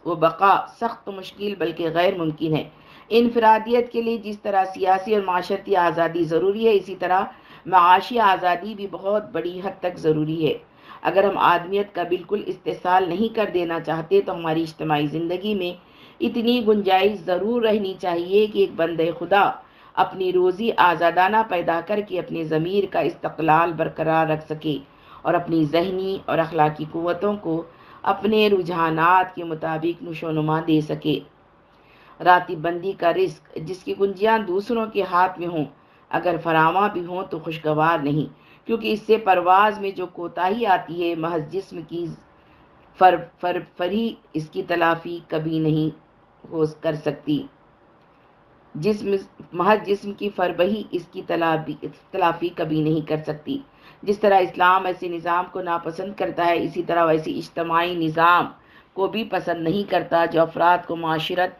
व बका सख्त मुश्किल बल्कि गैर मुमकिन है। इनफरादियत के लिए जिस तरह सियासी और माशरती आज़ादी ज़रूरी है, इसी तरह माशी आज़ादी भी बहुत बड़ी हद तक ज़रूरी है। अगर हम आदमियत का बिल्कुल इस्तेसाल नहीं कर देना चाहते तो हमारी इज्तमाही ज़िंदगी में इतनी गुंजाइश ज़रूर रहनी चाहिए कि एक बंद खुदा अपनी रोज़ी आज़ादाना पैदा करके अपने ज़मीर का इस्तलाल बरकरार रख सके। और अपनी जहनी और अखलाकी क़वतों को अपने रुझानात के मुताबिक नशोनुमा दे सके। रातिब बंदी का रिस्क, जिसकी कुंजियाँ दूसरों के हाथ में हों, अगर फरामा भी हों तो खुशगवार नहीं, क्योंकि इससे परवाज़ में जो कोताही आती है, महज जिस्म की फर फर, फरी, इसकी तलाफ़ी कभी नहीं हो कर सकती। जिसम, महज जिस्म की फरबही, इसकी तलाफी, तलाफ़ी कभी नहीं कर सकती। जिस तरह इस्लाम ऐसे निज़ाम को नापसंद करता है, इसी तरह वैसे इज्तमाही निज़ाम को भी पसंद नहीं करता, जो अफराद को माशरत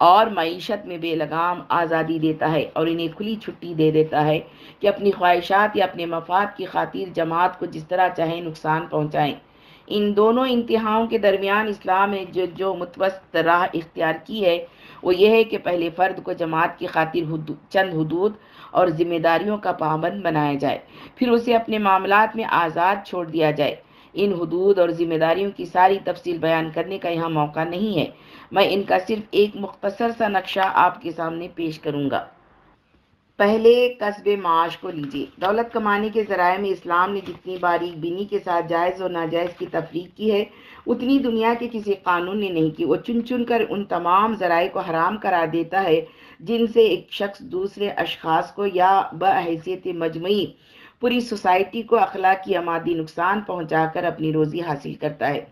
और मीशत में बेलगाम आज़ादी देता है और इन्हें खुली छुट्टी दे देता है कि अपनी ख्वाहिशात या अपने मफाद की खातिर जमात को जिस तरह चाहें नुकसान पहुँचाएँ। इन दोनों इंतहाओं के दरमियान इस्लाम ने जो जो मुतवस्त राह इख्तियार की है, वो ये है कि पहले फ़र्द को जमात की खातिर चंद हदूद और ज़िम्मेदारियों का पाबंद बनाया जाए। फिर उसे अपने मामला में आज़ाद छोड़ दिया जाए। इन हदूद और ज़िम्मेदारियों की सारी तफसील बयान करने का यहाँ मौका नहीं है। मैं इनका सिर्फ़ एक मुख्तसर सा नक्शा आपके सामने पेश करूँगा। पहले कस्ब माश को लीजिए। दौलत कमाने के ज़राए में इस्लाम ने जितनी बारीक बिनी के साथ जायज़ और नाजायज़ की तफरीक की है, उतनी दुनिया के किसी कानून ने नहीं की। वो चुन चुन कर उन तमाम ज़राए को हराम करा देता है जिनसे एक शख्स दूसरे अशखास को या बहसीत मजमू पूरी सोसाइटी को अखलाकी आमादी नुकसान पहुँचा कर अपनी रोज़ी हासिल करता है।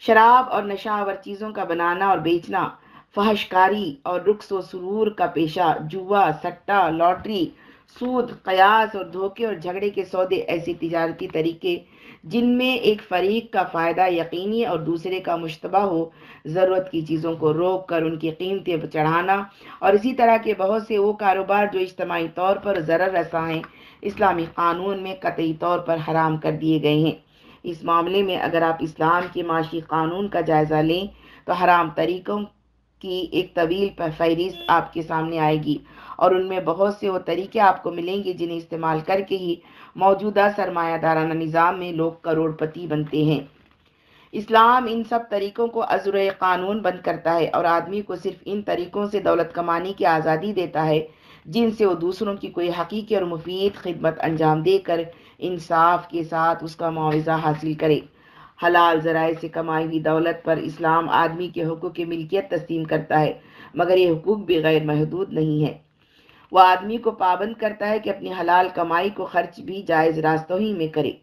शराब और नशावर चीज़ों का बनाना और बेचना, फहशकारी और रुख व सुरूर का पेशा, जुआ, सट्टा, लॉटरी सूद, कयास और धोखे और झगड़े के सौदे ऐसे तिजारती तरीके, जिनमें एक फरीक का फ़ायदा यकीनी और दूसरे का मुशतबा हो, ज़रूरत की चीज़ों को रोक कर उनकी कीमतें चढ़ाना और इसी तरह के बहुत से वो कारोबार जो इज्तमाही तौर पर ज़र रसा हैं, इस्लामी कानून में कतई तौर पर हराम कर दिए गए हैं। इस मामले में अगर आप इस्लाम के माशी कानून का जायज़ा लें तो हराम तरीक़ों की एक तवील फहरिस्त आपके सामने आएगी और उनमें बहुत से वो तरीके आपको मिलेंगे जिन्हें इस्तेमाल करके ही मौजूदा सरमायादाराना निज़ाम में लोग करोड़पति बनते हैं। इस्लाम इन सब तरीक़ों को अजुर कानून बंद करता है और आदमी को सिर्फ़ इन तरीक़ों से दौलत कमाने की आज़ादी देता है, जिनसे वो दूसरों की कोई हकीकी और मुफीद खिदमत अंजाम देकर इंसाफ के साथ उसका मुआवजा हासिल करे। हलाल ज़राए से कमाई हुई दौलत पर इस्लाम आदमी के हकूक़ की मिल्कियत तस्लीम करता है, मगर ये हकूक़ भी गैर महदूद नहीं है। वह आदमी को पाबंद करता है कि अपनी हलाल कमाई को खर्च भी जायज़ रास्तों ही में करे।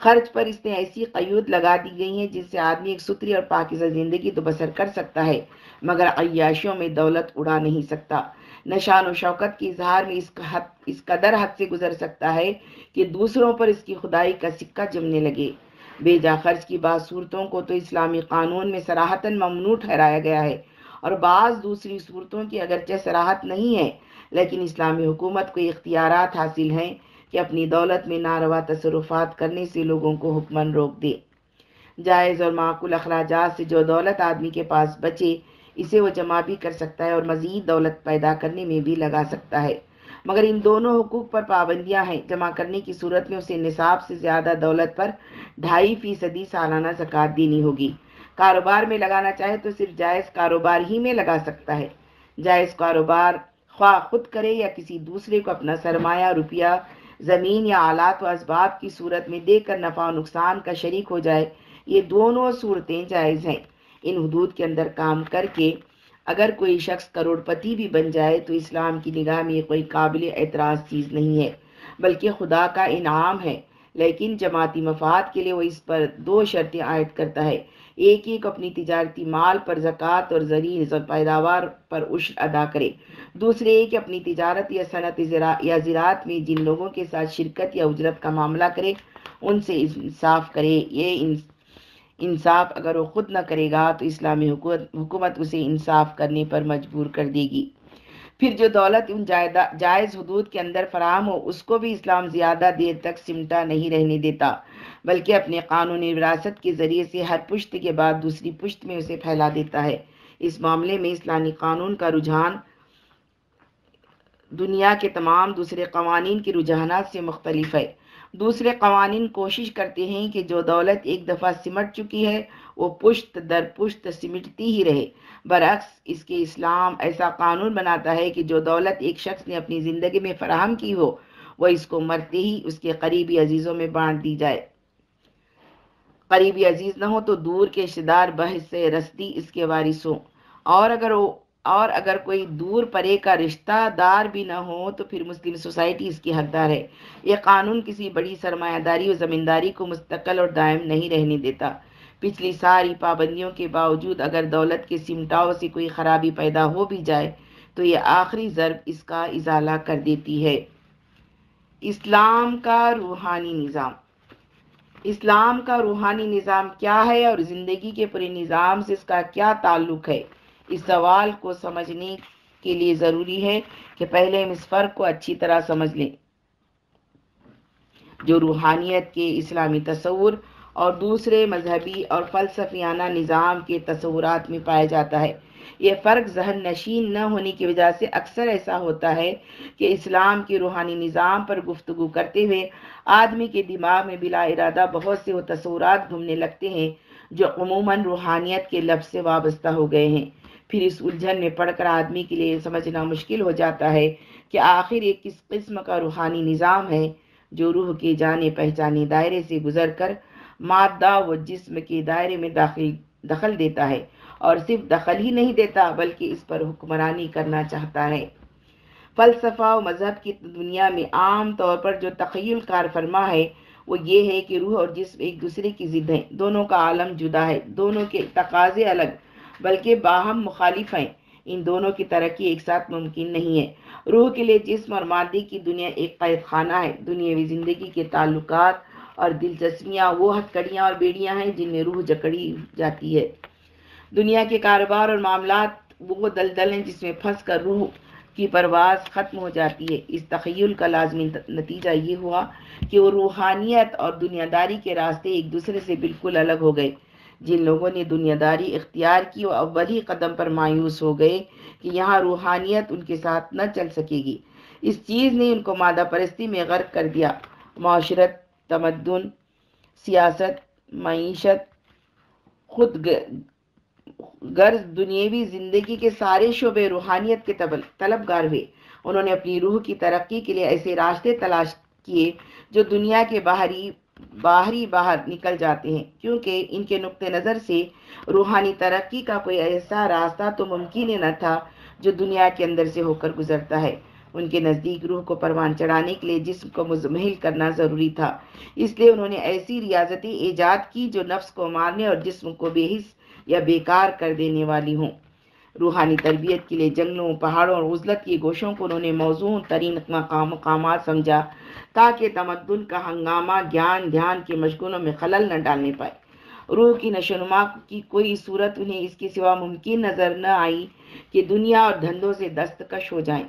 खर्च पर इसने ऐसी कयूद लगा दी गई हैं जिससे आदमी एक सुथरी और पाकिजा ज़िंदगी तो बसर कर सकता है, मगर अयाशियों में दौलत उड़ा नहीं सकता। नशान व शौकत के इजहार में इस हद, इस कदर हद से गुजर सकता है कि दूसरों पर इसकी खुदाई का सिक्का जमने लगे। बेजा खर्च की बात सूरतों को तो इस्लामी कानून में सराहतन ममनू ठहराया गया है, और बाज़ दूसरी सूरतों की अगरचे सराहत नहीं है लेकिन इस्लामी हुकूमत को इख्तियार हासिल हैं कि अपनी दौलत में नारवा तसरुफ़ात करने से लोगों को हुक्मन रोक दे। जायज़ और माकुल अखराज से जो दौलत आदमी के पास बचे, इसे वो जमा भी कर सकता है और मज़ीद दौलत पैदा करने में भी लगा सकता है। मगर इन दोनों हकूक़ पर पाबंदियाँ हैं। जमा करने की सूरत में उसे निसाब से ज़्यादा दौलत पर ढाई फ़ीसदी सालाना ज़क़़त देनी होगी। कारोबार में लगाना चाहे तो सिर्फ़ जायज़ कारोबार ही में लगा सकता है। जायज़ कारोबार ख्वा खुद करे या किसी दूसरे को अपना सरमाया रुपया, ज़मीन या आलात व इसबाब की सूरत में देकर नफ़ा और नुकसान का शरीक हो जाए, ये दोनों सूरतें जायज़ हैं। इन हदूद के अंदर काम करके अगर कोई शख्स करोड़पति भी बन जाए तो इस्लाम की निगाह में कोई काबिल एतराज़ चीज़ नहीं है, बल्कि खुदा का इनाम है। लेकिन जमाती मफाद के लिए वो इस पर दो शर्तें आयद करता है एक एक अपनी तजारती माल पर जक़ात और ज़रिए और पैदावार पर उश अदा करे। दूसरे एक अपनी तजारत या सनत या ज़रात में जिन लोगों के साथ शिरकत या उजरत का मामला करे, उनसे इंसाफ करे। ये इंसाफ अगर वो खुद ना करेगा तो इस्लामी हुकूमत उसे इंसाफ करने पर मजबूर कर देगी। फिर जो दौलत उन जायज़ हदूद के अंदर फराम हो, उसको भी इस्लाम ज़्यादा देर तक सिमटा नहीं रहने देता, बल्कि अपने कानूनी विरासत के ज़रिए से हर पुश्त के बाद दूसरी पुश्त में उसे फैला देता है। इस मामले में इस्लामी कानून का रुझान दुनिया के तमाम दूसरे कवानीन के रुझाना से मुख्तलिफ़ है। दूसरे कवानीन कोशिश करते हैं कि जो दौलत एक दफ़ा सिमट चुकी है, वो पुश्त दर पुश्त सिमटती ही रहे। बरक्स इसके इस्लाम ऐसा कानून बनाता है कि जो दौलत एक शख्स ने अपनी ज़िंदगी में फ़राहम की हो, वह इसको मरते ही उसके करीबी अजीज़ों में बांट दी जाए। करीबी अज़ीज़ न हो तो दूर के रिश्तेदार बहस से रस्ती इसके वारिस। हो और अगर वो, और अगर कोई दूर परे का रिश्तेदार भी ना हो तो फिर मुस्लिम सोसाइटी इसकी हकदार है। यह कानून किसी बड़ी सरमायादारी और ज़मींदारी को मुस्तकल और दायम नहीं रहने देता। पिछली सारी पाबंदियों के बावजूद अगर दौलत के सिमटाव से कोई ख़राबी पैदा हो भी जाए तो यह आखिरी ज़रब इसका इजाला कर देती है। इस्लाम का रूहानी निज़ाम। इस्लाम का रूहानी निज़ाम क्या है और ज़िंदगी के पूरे निज़ाम से इसका क्या ताल्लुक़ है? इस सवाल को समझने के लिए ज़रूरी है कि पहले हम इस फ़र्क को अच्छी तरह समझ लें। जो रूहानियत के इस्लामी तस्वुर और दूसरे मजहबी और फ़लसफियाना निज़ाम के तस्वूरात में पाया जाता है। ये फ़र्क जहन नशीन न होने की वजह से अक्सर ऐसा होता है कि इस्लाम के रूहानी निज़ाम पर गुफ्तु करते हुए आदमी के दिमाग में बिला इरादा बहुत से वो तस्वूरात घूमने लगते हैं, जो अमूमन रूहानियत के लफ्ज़ से वाबस्ता हो गए हैं। फिर इस उलझन में पढ़कर आदमी के लिए समझना मुश्किल हो जाता है कि आखिर ये किस किस्म का रूहानी निज़ाम है, जो रूह के जाने पहचाने दायरे से गुजर कर मादा व जिस्म के दायरे में दाखिल, दखल देता है और सिर्फ़ दखल ही नहीं देता, बल्कि इस पर हुक्मरानी करना चाहता है। फ़लसफ़ा और मज़हब की दुनिया में आम तौर पर जो तखील कार फरमा है, वो ये है कि रूह और जिस्म एक दूसरे की ज़िद हैं। दोनों का आलम जुदा है, दोनों के तकाजे अलग, बल्कि बाहम मुखालिफ हैं। इन दोनों की तरक्की एक साथ मुमकिन नहीं है। रूह के लिए जिस्म और मादी की दुनिया एक कैद खाना है। दुनियावी ज़िंदगी के ताल्लुक और दिलचस्पियाँ, वो हथकड़ियाँ और बेड़ियाँ हैं जिनमें रूह जकड़ी जाती है। दुनिया के कारोबार और मामला वो दलदल हैं जिसमें फंस कर रूह की परवाज ख़त्म हो जाती है। इस तखयल का लाजमी नतीजा ये हुआ कि वो रूहानियत और दुनियादारी के रास्ते एक दूसरे से बिल्कुल अलग हो गए। जिन लोगों ने दुनियादारी इख्तियार की, वो अव्वल ही कदम पर मायूस हो गए कि यहाँ रूहानियत उनके साथ न चल सकेगी। इस चीज़ ने उनको मादा परस्ती में गर्क कर दिया। माशरत तमद्दन, सियासत, मीशत, खुद गर्ज, दुनियावी ज़िंदगी के सारे शोबे रूहानियत के तलबगार हुए। उन्होंने अपनी रूह की तरक्की के लिए ऐसे रास्ते तलाश किए जो दुनिया के बाहरी बाहरी बाहर निकल जाते हैं, क्योंकि इनके नुक्ते नज़र से रूहानी तरक्की का कोई ऐसा रास्ता तो मुमकिन न था जो दुनिया के अंदर से होकर गुजरता है। उनके नज़दीक रूह को परवान चढ़ाने के लिए जिस्म को मुजमहिल करना ज़रूरी था। इसलिए उन्होंने ऐसी रियाजती ईजाद की जो नफ्स को मारने और जिस्म को बेहिस या बेकार कर देने वाली हों। रूहानी तरबियत के लिए जंगलों, पहाड़ों और उजलत की गोशों को उन्होंने मौजूद तरीन मकाम समझा, ताकि तमद्दन का हंगामा ज्ञान ध्यान के मशगूलों में खलल न डालने पाए। रूह की नशोनुमा की कोई सूरत उन्हें इसके सिवा मुमकिन नज़र न आई कि दुनिया और धंधों से दस्तकश हो जाएँ।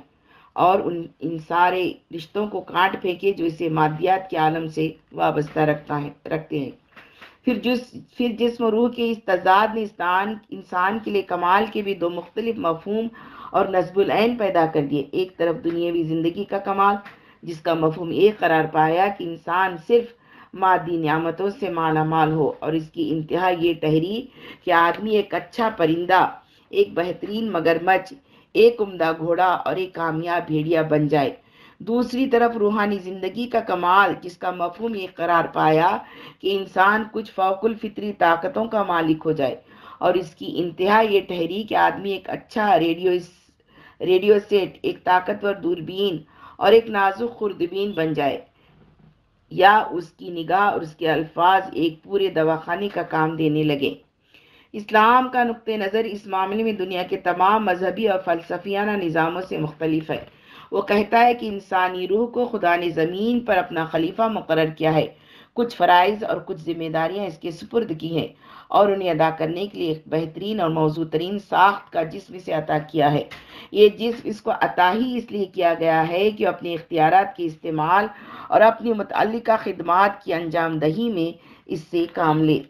और उन, इन सारे रिश्तों को काट फेंके जो इसे मादियात के आलम से वाबस्ता रखता है, रखते हैं। फिर जिस, फिर जिसम रूह के इस तजाद ने इंसान इंसान के लिए कमाल के भी दो मुख्तलिफ़ मफहम और नजबुलैन पैदा कर दिए। एक तरफ़ दुनियावी ज़िंदगी का कमाल, जिसका मफहूम एक करार पाया कि इंसान सिर्फ़ मादी नियामतों से माला माल हो और इसकी इंतहा ये ठहरी कि आदमी एक अच्छा परिंदा, एक बेहतरीन मगरमच्छ एक उम्दा घोड़ा और एक कामयाब भेड़िया बन जाए। दूसरी तरफ़ रूहानी ज़िंदगी का कमाल, जिसका मफहूम ये करार पाया कि इंसान कुछ फ़ौकुल फितरी ताकतों का मालिक हो जाए। और इसकी इंतहा ये ठहरी कि आदमी एक अच्छा रेडियो रेडियो सेट, एक ताकतवर दूरबीन और एक नाजुक खुर्दबीन बन जाए। या उसकी निगाह और उसके अल्फाज एक पूरे दवाखाने का काम देने लगे। इस्लाम का नुक़ नज़र इस मामले में दुनिया के तमाम मजहबी और फ़लसफियाना निज़ामों से मुख्तलिफ़ है। वो कहता है कि इंसानी रूह को खुदा ने ज़मीन पर अपना खलीफा मुकर किया है। कुछ फ़रज़ और कुछ जिम्मेदारियाँ इसके सुपुर्द की हैं और उन्हें अदा करने के लिए एक बेहतरीन और मौजू तरीन साख्त का जिसम से अता किया है। ये जिसम इसको अता ही इसलिए किया गया है कि अपने इख्तियार के इस्तेमाल और अपनी मुतल खदमात की अंजाम दही में इससे काम ले।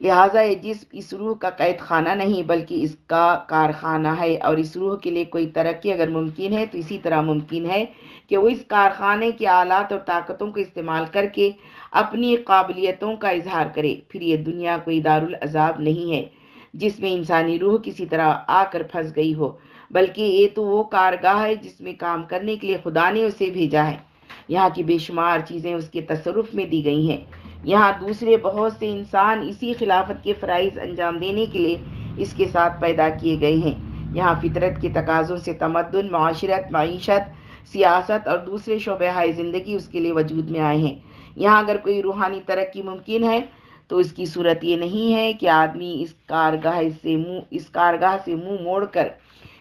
लिहाजा ये जिस, इस रूह का कैद खाना नहीं, बल्कि इसका कारखाना है, और इस रूह के लिए कोई तरक्की अगर मुमकिन है तो इसी तरह मुमकिन है कि वो इस कारखाने के आलात और ताकतों को इस्तेमाल करके अपनी काबिलियतों का इजहार करे। फिर ये दुनिया कोई दारुल अजाब नहीं है, जिसमें इंसानी रूह किसी तरह आकर फंस गई हो, बल्कि ये तो वो कारगाह है जिसमें काम करने के लिए खुदा ने उसे भेजा है। यहाँ की बेशुमार चीज़ें उसके तसरुफ में दी गई हैं। यहाँ दूसरे बहुत से इंसान इसी खिलाफत के फ़राइज़ अंजाम देने के लिए इसके साथ पैदा किए गए हैं। यहाँ फितरत के तकाज़ों से तमदन माशरत, मीशत, सियासत और दूसरे शोबे ज़िंदगी उसके लिए वजूद में आए हैं। यहाँ अगर कोई रूहानी तरक्की मुमकिन है तो इसकी सूरत ये नहीं है कि आदमी इस कारगाह से मुँह, इस कारगाह से मुँह मोड़ कर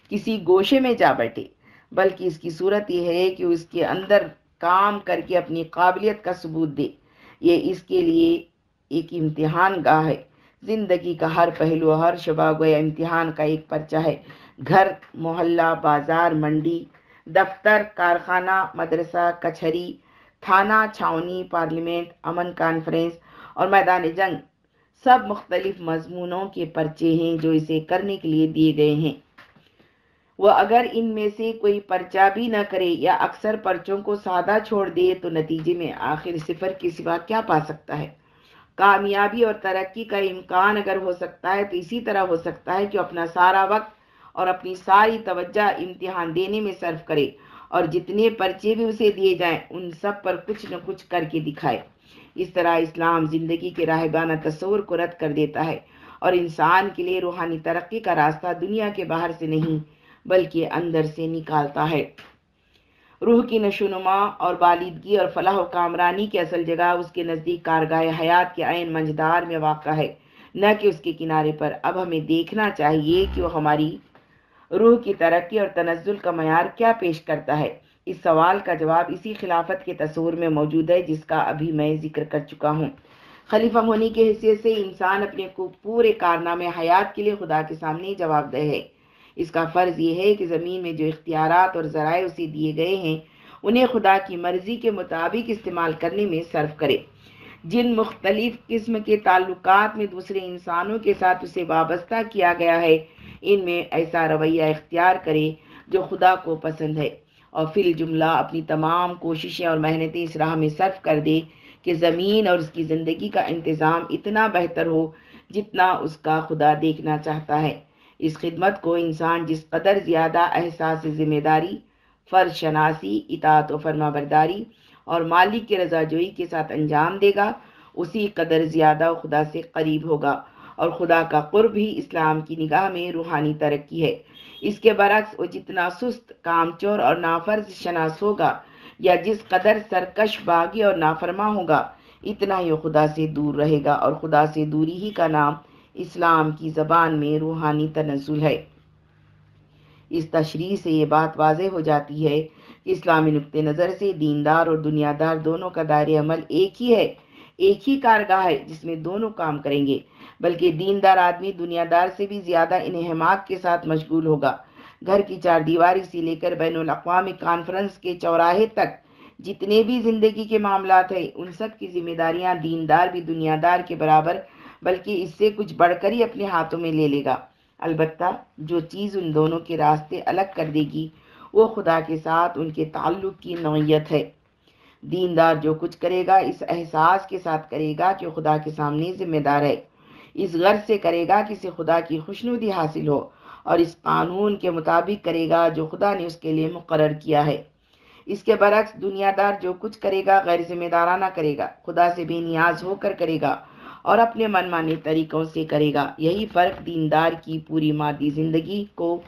किसी गोशे में जा बैठे, बल्कि इसकी सूरत यह है कि उसके अंदर काम करके अपनी काबिलियत का सबूत दे। ये इसके लिए एक इम्तिहान गाह है। ज़िंदगी का हर पहलू हर शबा गया इम्तिहान का एक पर्चा है। घर, मोहल्ला, बाज़ार, मंडी, दफ्तर, कारखाना, मदरसा, कचहरी, थाना, छावनी, पार्लियामेंट, अमन कॉन्फ्रेंस और मैदान जंग। सब मुख्तलिफ़ मजमूनों के पर्चे हैं जो इसे करने के लिए दिए गए हैं। वह अगर इनमें से कोई पर्चा भी ना करे या अक्सर पर्चों को सादा छोड़ दे तो नतीजे में आखिर सिफर के सिवा क्या पा सकता है? कामयाबी और तरक्की का इम्कान अगर हो सकता है तो इसी तरह हो सकता है कि अपना सारा वक्त और अपनी सारी तवज्जा इम्तिहान देने में सर्व करे और जितने पर्चे भी उसे दिए जाएँ, उन सब पर कुछ न कुछ करके दिखाए। इस तरह इस्लाम ज़िंदगी के राहबाना तस्वर को रद्द कर देता है और इंसान के लिए रूहानी तरक्की का रास्ता दुनिया के बाहर से नहीं बल्कि अंदर से निकालता है। रूह की नशोनुमा और बालिदगी और फलाह कामरानी की असल जगह उसके नज़दीक कारगाह हयात के आयन मंझदार में वाक़ है। न कि उसके किनारे पर। अब हमें देखना चाहिए कि वह हमारी रूह की तरक्की और तनजुल का मैार क्या पेश करता है। इस सवाल का जवाब इसी खिलाफत के तस्वूर में मौजूद है, जिसका अभी मैं ज़िक्र कर चुका हूँ। खलीफा होने के हिस्से से इंसान अपने को, पूरे कारनामे हयात के लिए खुदा के सामने जवाबदेह है। इसका फ़र्ज़ ये है कि ज़मीन में जो इख्तियार और ज़राए उसे दिए गए हैं, उन्हें खुदा की मर्ज़ी के मुताबिक इस्तेमाल करने में सर्व करे। जिन मुख्तलिफ़ किस्म के ताल्लुक में दूसरे इंसानों के साथ उसे वाबस्ता किया गया है, इनमें ऐसा रवैया इख्तियार करे जो खुदा को पसंद है और फिर जुमला अपनी तमाम कोशिशें और मेहनतें इस राह में सर्फ कर दे कि ज़मीन और उसकी ज़िंदगी का इंतज़ाम इतना बेहतर हो जितना उसका खुदा देखना चाहता है। इस खिदमत को इंसान जिस कदर ज़्यादा एहसास, ज़िम्मेदारी, फ़र्ज़ शनासी, इतात व फरमा बरदारी और मालिक की रजाजोई के साथ अंजाम देगा, उसी कदर ज़्यादा खुदा से करीब होगा और खुदा का कुर्ब भी इस्लाम की निगाह में रूहानी तरक्की है। इसके बरक्स वो जितना सुस्त, कामचोर और नाफर्ज शनास होगा या जिस कदर सरकश, बागी और नाफरमा होगा, इतना ही खुदा से दूर रहेगा और खुदा से दूरी ही का नाम इस्लाम की ज़बान में रूहानी तनजुल है। इस तशरी से ये बात वाज हो जाती है कि इस्लामी नुक़ नज़र से दीनदार और दुनियादार दोनों का दायरे अमल एक ही है, एक ही कारगाह है जिसमें दोनों काम करेंगे, बल्कि दीनदार आदमी दुनियादार से भी ज़्यादा इनहमाक के साथ मशगूल होगा। घर की चार दीवारी से लेकर बैन अवी कॉन्फ्रेंस के चौराहे तक जितने भी ज़िंदगी के मामला हैं, उन सब की जिम्मेदारियाँ दीनदार भी दुनियादार के बराबर बल्कि इससे कुछ बढ़कर ही अपने हाथों में ले लेगा। अलबत्ता, जो चीज़ उन दोनों के रास्ते अलग कर देगी, वो खुदा के साथ उनके ताल्लुक़ की नौीयत है। दीनदार जो कुछ करेगा, इस एहसास के साथ करेगा कि खुदा के सामने ज़िम्मेदार है। इस गर्ज से करेगा कि इसे खुदा की खुशनुदी हासिल हो और इस कानून के मुताबिक करेगा जो खुदा ने उसके लिए मुकर किया है। इसके बरक्स दुनियादार जो कुछ करेगा, गैर जिम्मेदाराना करेगा। खुदा से बेनियाज होकर करेगा। और अपने मनमाने तरीक़ों से करेगा। यही फ़र्क दीनदार की पूरी मादी ज़िंदगी को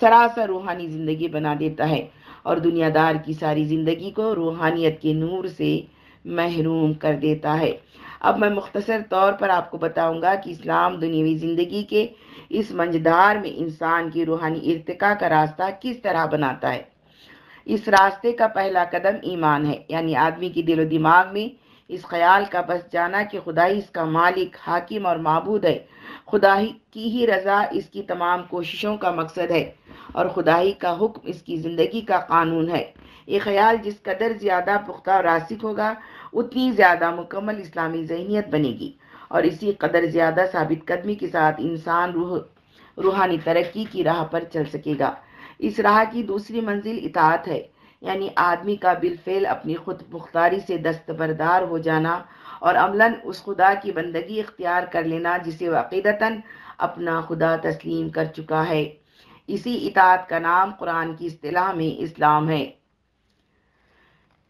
सरासर रूहानी ज़िंदगी बना देता है और दुनियादार की सारी ज़िंदगी को रूहानियत के नूर से महरूम कर देता है। अब मैं मुख्तसर तौर पर आपको बताऊँगा कि इस्लाम दुनियावी ज़िंदगी के इस मंझदार में इंसान की रूहानी इर्तिका का रास्ता किस तरह बनाता है। इस रास्ते का पहला कदम ईमान है, यानी आदमी के दिलो दिमाग में इस ख्याल का बस जाना कि खुदाई इसका मालिक, हाकिम और मबूद है। खुदाई की ही रज़ा इसकी तमाम कोशिशों का मकसद है और खुदाई का हुक्म इसकी ज़िंदगी का कानून है। ये ख्याल जिस कदर ज़्यादा पुख्ता और रासिक होगा, उतनी ज़्यादा मुकम्मल इस्लामी जहनीत बनेगी और इसी कदर ज़्यादा साबित कदमी के साथ इंसान रूह, रूहानी तरक्की की राह पर चल सकेगा। इस राह की दूसरी मंजिल इतात है। यानी आदमी का बिलफेल अपनी खुद मुख्तारी से दस्तबरदार हो जाना और अमलन उस खुदा की बंदगी इख्तियार कर लेना जिसे वक़ीदता अपना खुदा तस्लीम कर चुका है। इसी इतात का नाम कुरान की अतलाह में इस्लाम है।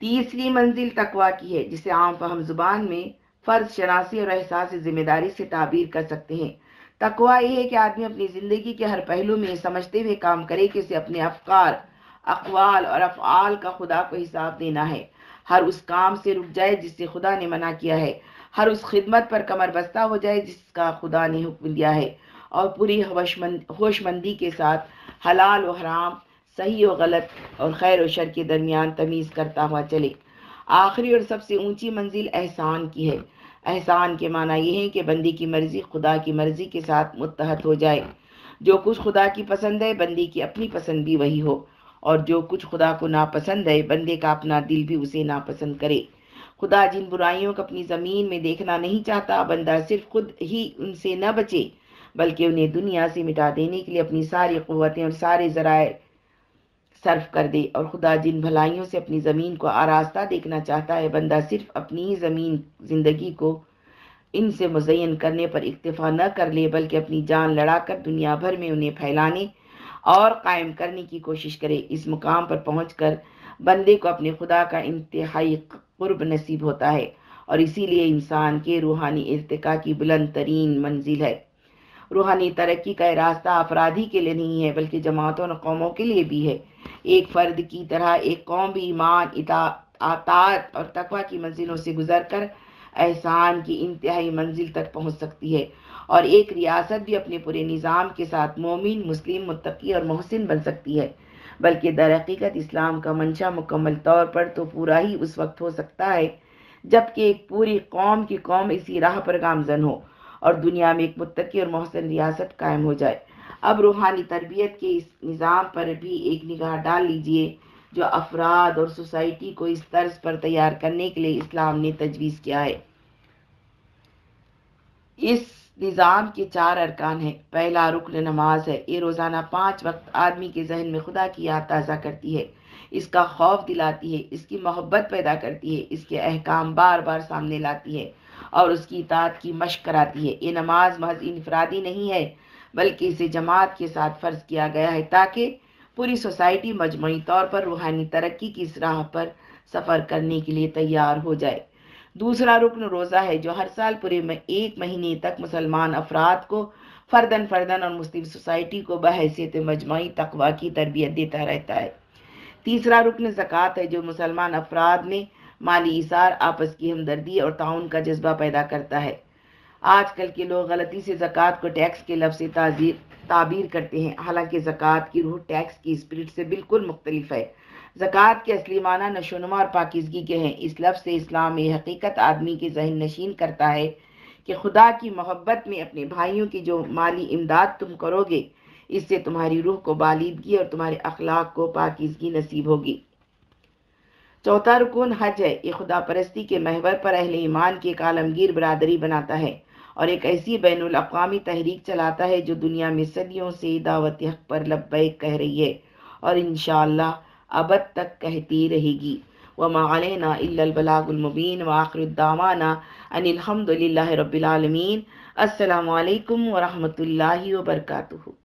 तीसरी मंजिल तकवा की है, जिसे आम फहम ज़ुबान में फ़र्ज़ शनासी और एहसास ज़िम्मेदारी से ताबीर कर सकते हैं। तकवा यह है कि आदमी अपनी ज़िंदगी के हर पहलू में समझते हुए काम करे कि उसे अपने अफकार अकवाल और अफ़ाल का खुदा को हिसाब देना है। हर उस काम से रुक जाए जिससे खुदा ने मना किया है। हर उस खिदमत पर कमर बस्ता हो जाए जिसका खुदा ने हुक्म दिया है। और पूरी होशमंदी के साथ हलाल व हराम, सही व गलत और खैर व शर के दरमियान तमीज़ करता हुआ चले। आखिरी और सबसे ऊँची मंजिल एहसान की है। एहसान के माना यह है कि बंदी की मर्ज़ी खुदा की मर्ज़ी के साथ मुतहद हो जाए। जो कुछ खुदा की पसंद है, बंदी की अपनी पसंद भी वही हो। और जो कुछ खुदा को नापसंद है, बंदे का अपना दिल भी उसे नापसंद करे। खुदा जिन बुराइयों को अपनी ज़मीन में देखना नहीं चाहता, बंदा सिर्फ़ खुद ही उनसे न बचे, बल्कि उन्हें दुनिया से मिटा देने के लिए अपनी सारी क़वतें और सारे ज़राए सर्फ कर दे। और खुदा जिन भलाइयों से अपनी ज़मीन को आरास्ता देखना चाहता है, बंदा सिर्फ़ अपनी ही ज़मीन, ज़िंदगी को इनसे मुजयन करने पर इक्तफा न कर ले, बल्कि अपनी जान लड़ाकर दुनिया भर में उन्हें फैलाने और कायम करने की कोशिश करे। इस मुकाम पर पहुँच कर बंदे को अपने खुदा का इंतहाई कुर्ब नसीब होता है और इसीलिए इंसान के रूहानी इरतका की बुलंद तरीन मंजिल है। रूहानी तरक्की का रास्ता अपराधी के लिए नहीं है, बल्कि जमातों और कौमों के लिए भी है। एक फ़र्द की तरह एक कौम भी ईमान आतात और तकवा की मंजिलों से गुजर कर एहसान की इंतहाई मंजिल तक पहुँच सकती है। और एक रियासत भी अपने पूरे निज़ाम के साथ मोमिन, मुस्लिम, मुत्तकी और मोहसिन बन सकती है। बल्कि दर हकीकत इस्लाम का मंशा मुकम्मल तौर पर तो पूरा ही उस वक्त हो सकता है, जबकि एक पूरी कौम की कौम इसी राह पर गामजन हो और दुनिया में एक मुत्तकी और मोहसिन रियासत कायम हो जाए। अब रूहानी तरबियत के इस निज़ाम पर भी एक निगाह डाल लीजिए, जो अफराद और सोसाइटी को इस तर्ज पर तैयार करने के लिए इस्लाम ने तजवीज़ किया है। इस निज़ाम के चार अरकान हैं। पहला रुकन नमाज़ है। ये रोज़ाना पाँच वक्त आदमी के जहन में खुदा की याद ताज़ा करती है। इसका खौफ दिलाती है। इसकी मोहब्बत पैदा करती है। इसके अहकाम बार बार सामने लाती है और उसकी इतात की मशक कराती है। ये नमाज़ महज इनफरादी नहीं है, बल्कि इसे जमात के साथ फ़र्ज़ किया गया है ताकि पूरी सोसाइटी मजमू तौर पर रूहानी तरक्की की इस राह पर सफ़र करने के लिए तैयार हो जाए। दूसरा रुकन रोज़ा है जो हर साल पूरे में, एक महीने तक मुसलमान अफराद को फ़र्दन फ़र्दन और मुस्लिम सोसाइटी को बहसीत मजमू तकवा की तरबियत देता रहता है। तीसरा रुकन ज़क़़त है जो मुसलमान अफराद में माली इसार, आपस की हमदर्दी और ताउन का जज्बा पैदा करता है। आजकल के लोग गलती से ज़क़़त को टैक्स के लफ्ज़ से ताबीर करते हैं। हालाँकि ज़क़़त की रूह टैक्स की स्पिरिट से बिल्कुल मुख्तलिफ़ है। ज़क़़त के असली माना नशोनुमा और पाकिजगी के हैं। इस लफ्ज़ से इस्लाम में हकीकत आदमी के जहन नशीन करता है कि खुदा की मोहब्बत में अपने भाइयों की जो माली इमदाद तुम करोगे, इससे तुम्हारी रूह को बालिदगी और तुम्हारे अखलाक को पाकिजगी नसीब होगी। चौथा रुकन हज है। ये खुदा परस्ती के महवर पर अहले ईमान की एक आलमगीर बरदरी बनाता है और एक ऐसी बैन अवी तहरीक चलाता है जो दुनिया में सदियों से दावत हक पर लब्बैक कह रही है और इन अबद तक कहती रहेगी। व अलैना इल्लल व रबालमीन अनिल हम्दुलिल्लाहि रब्बिल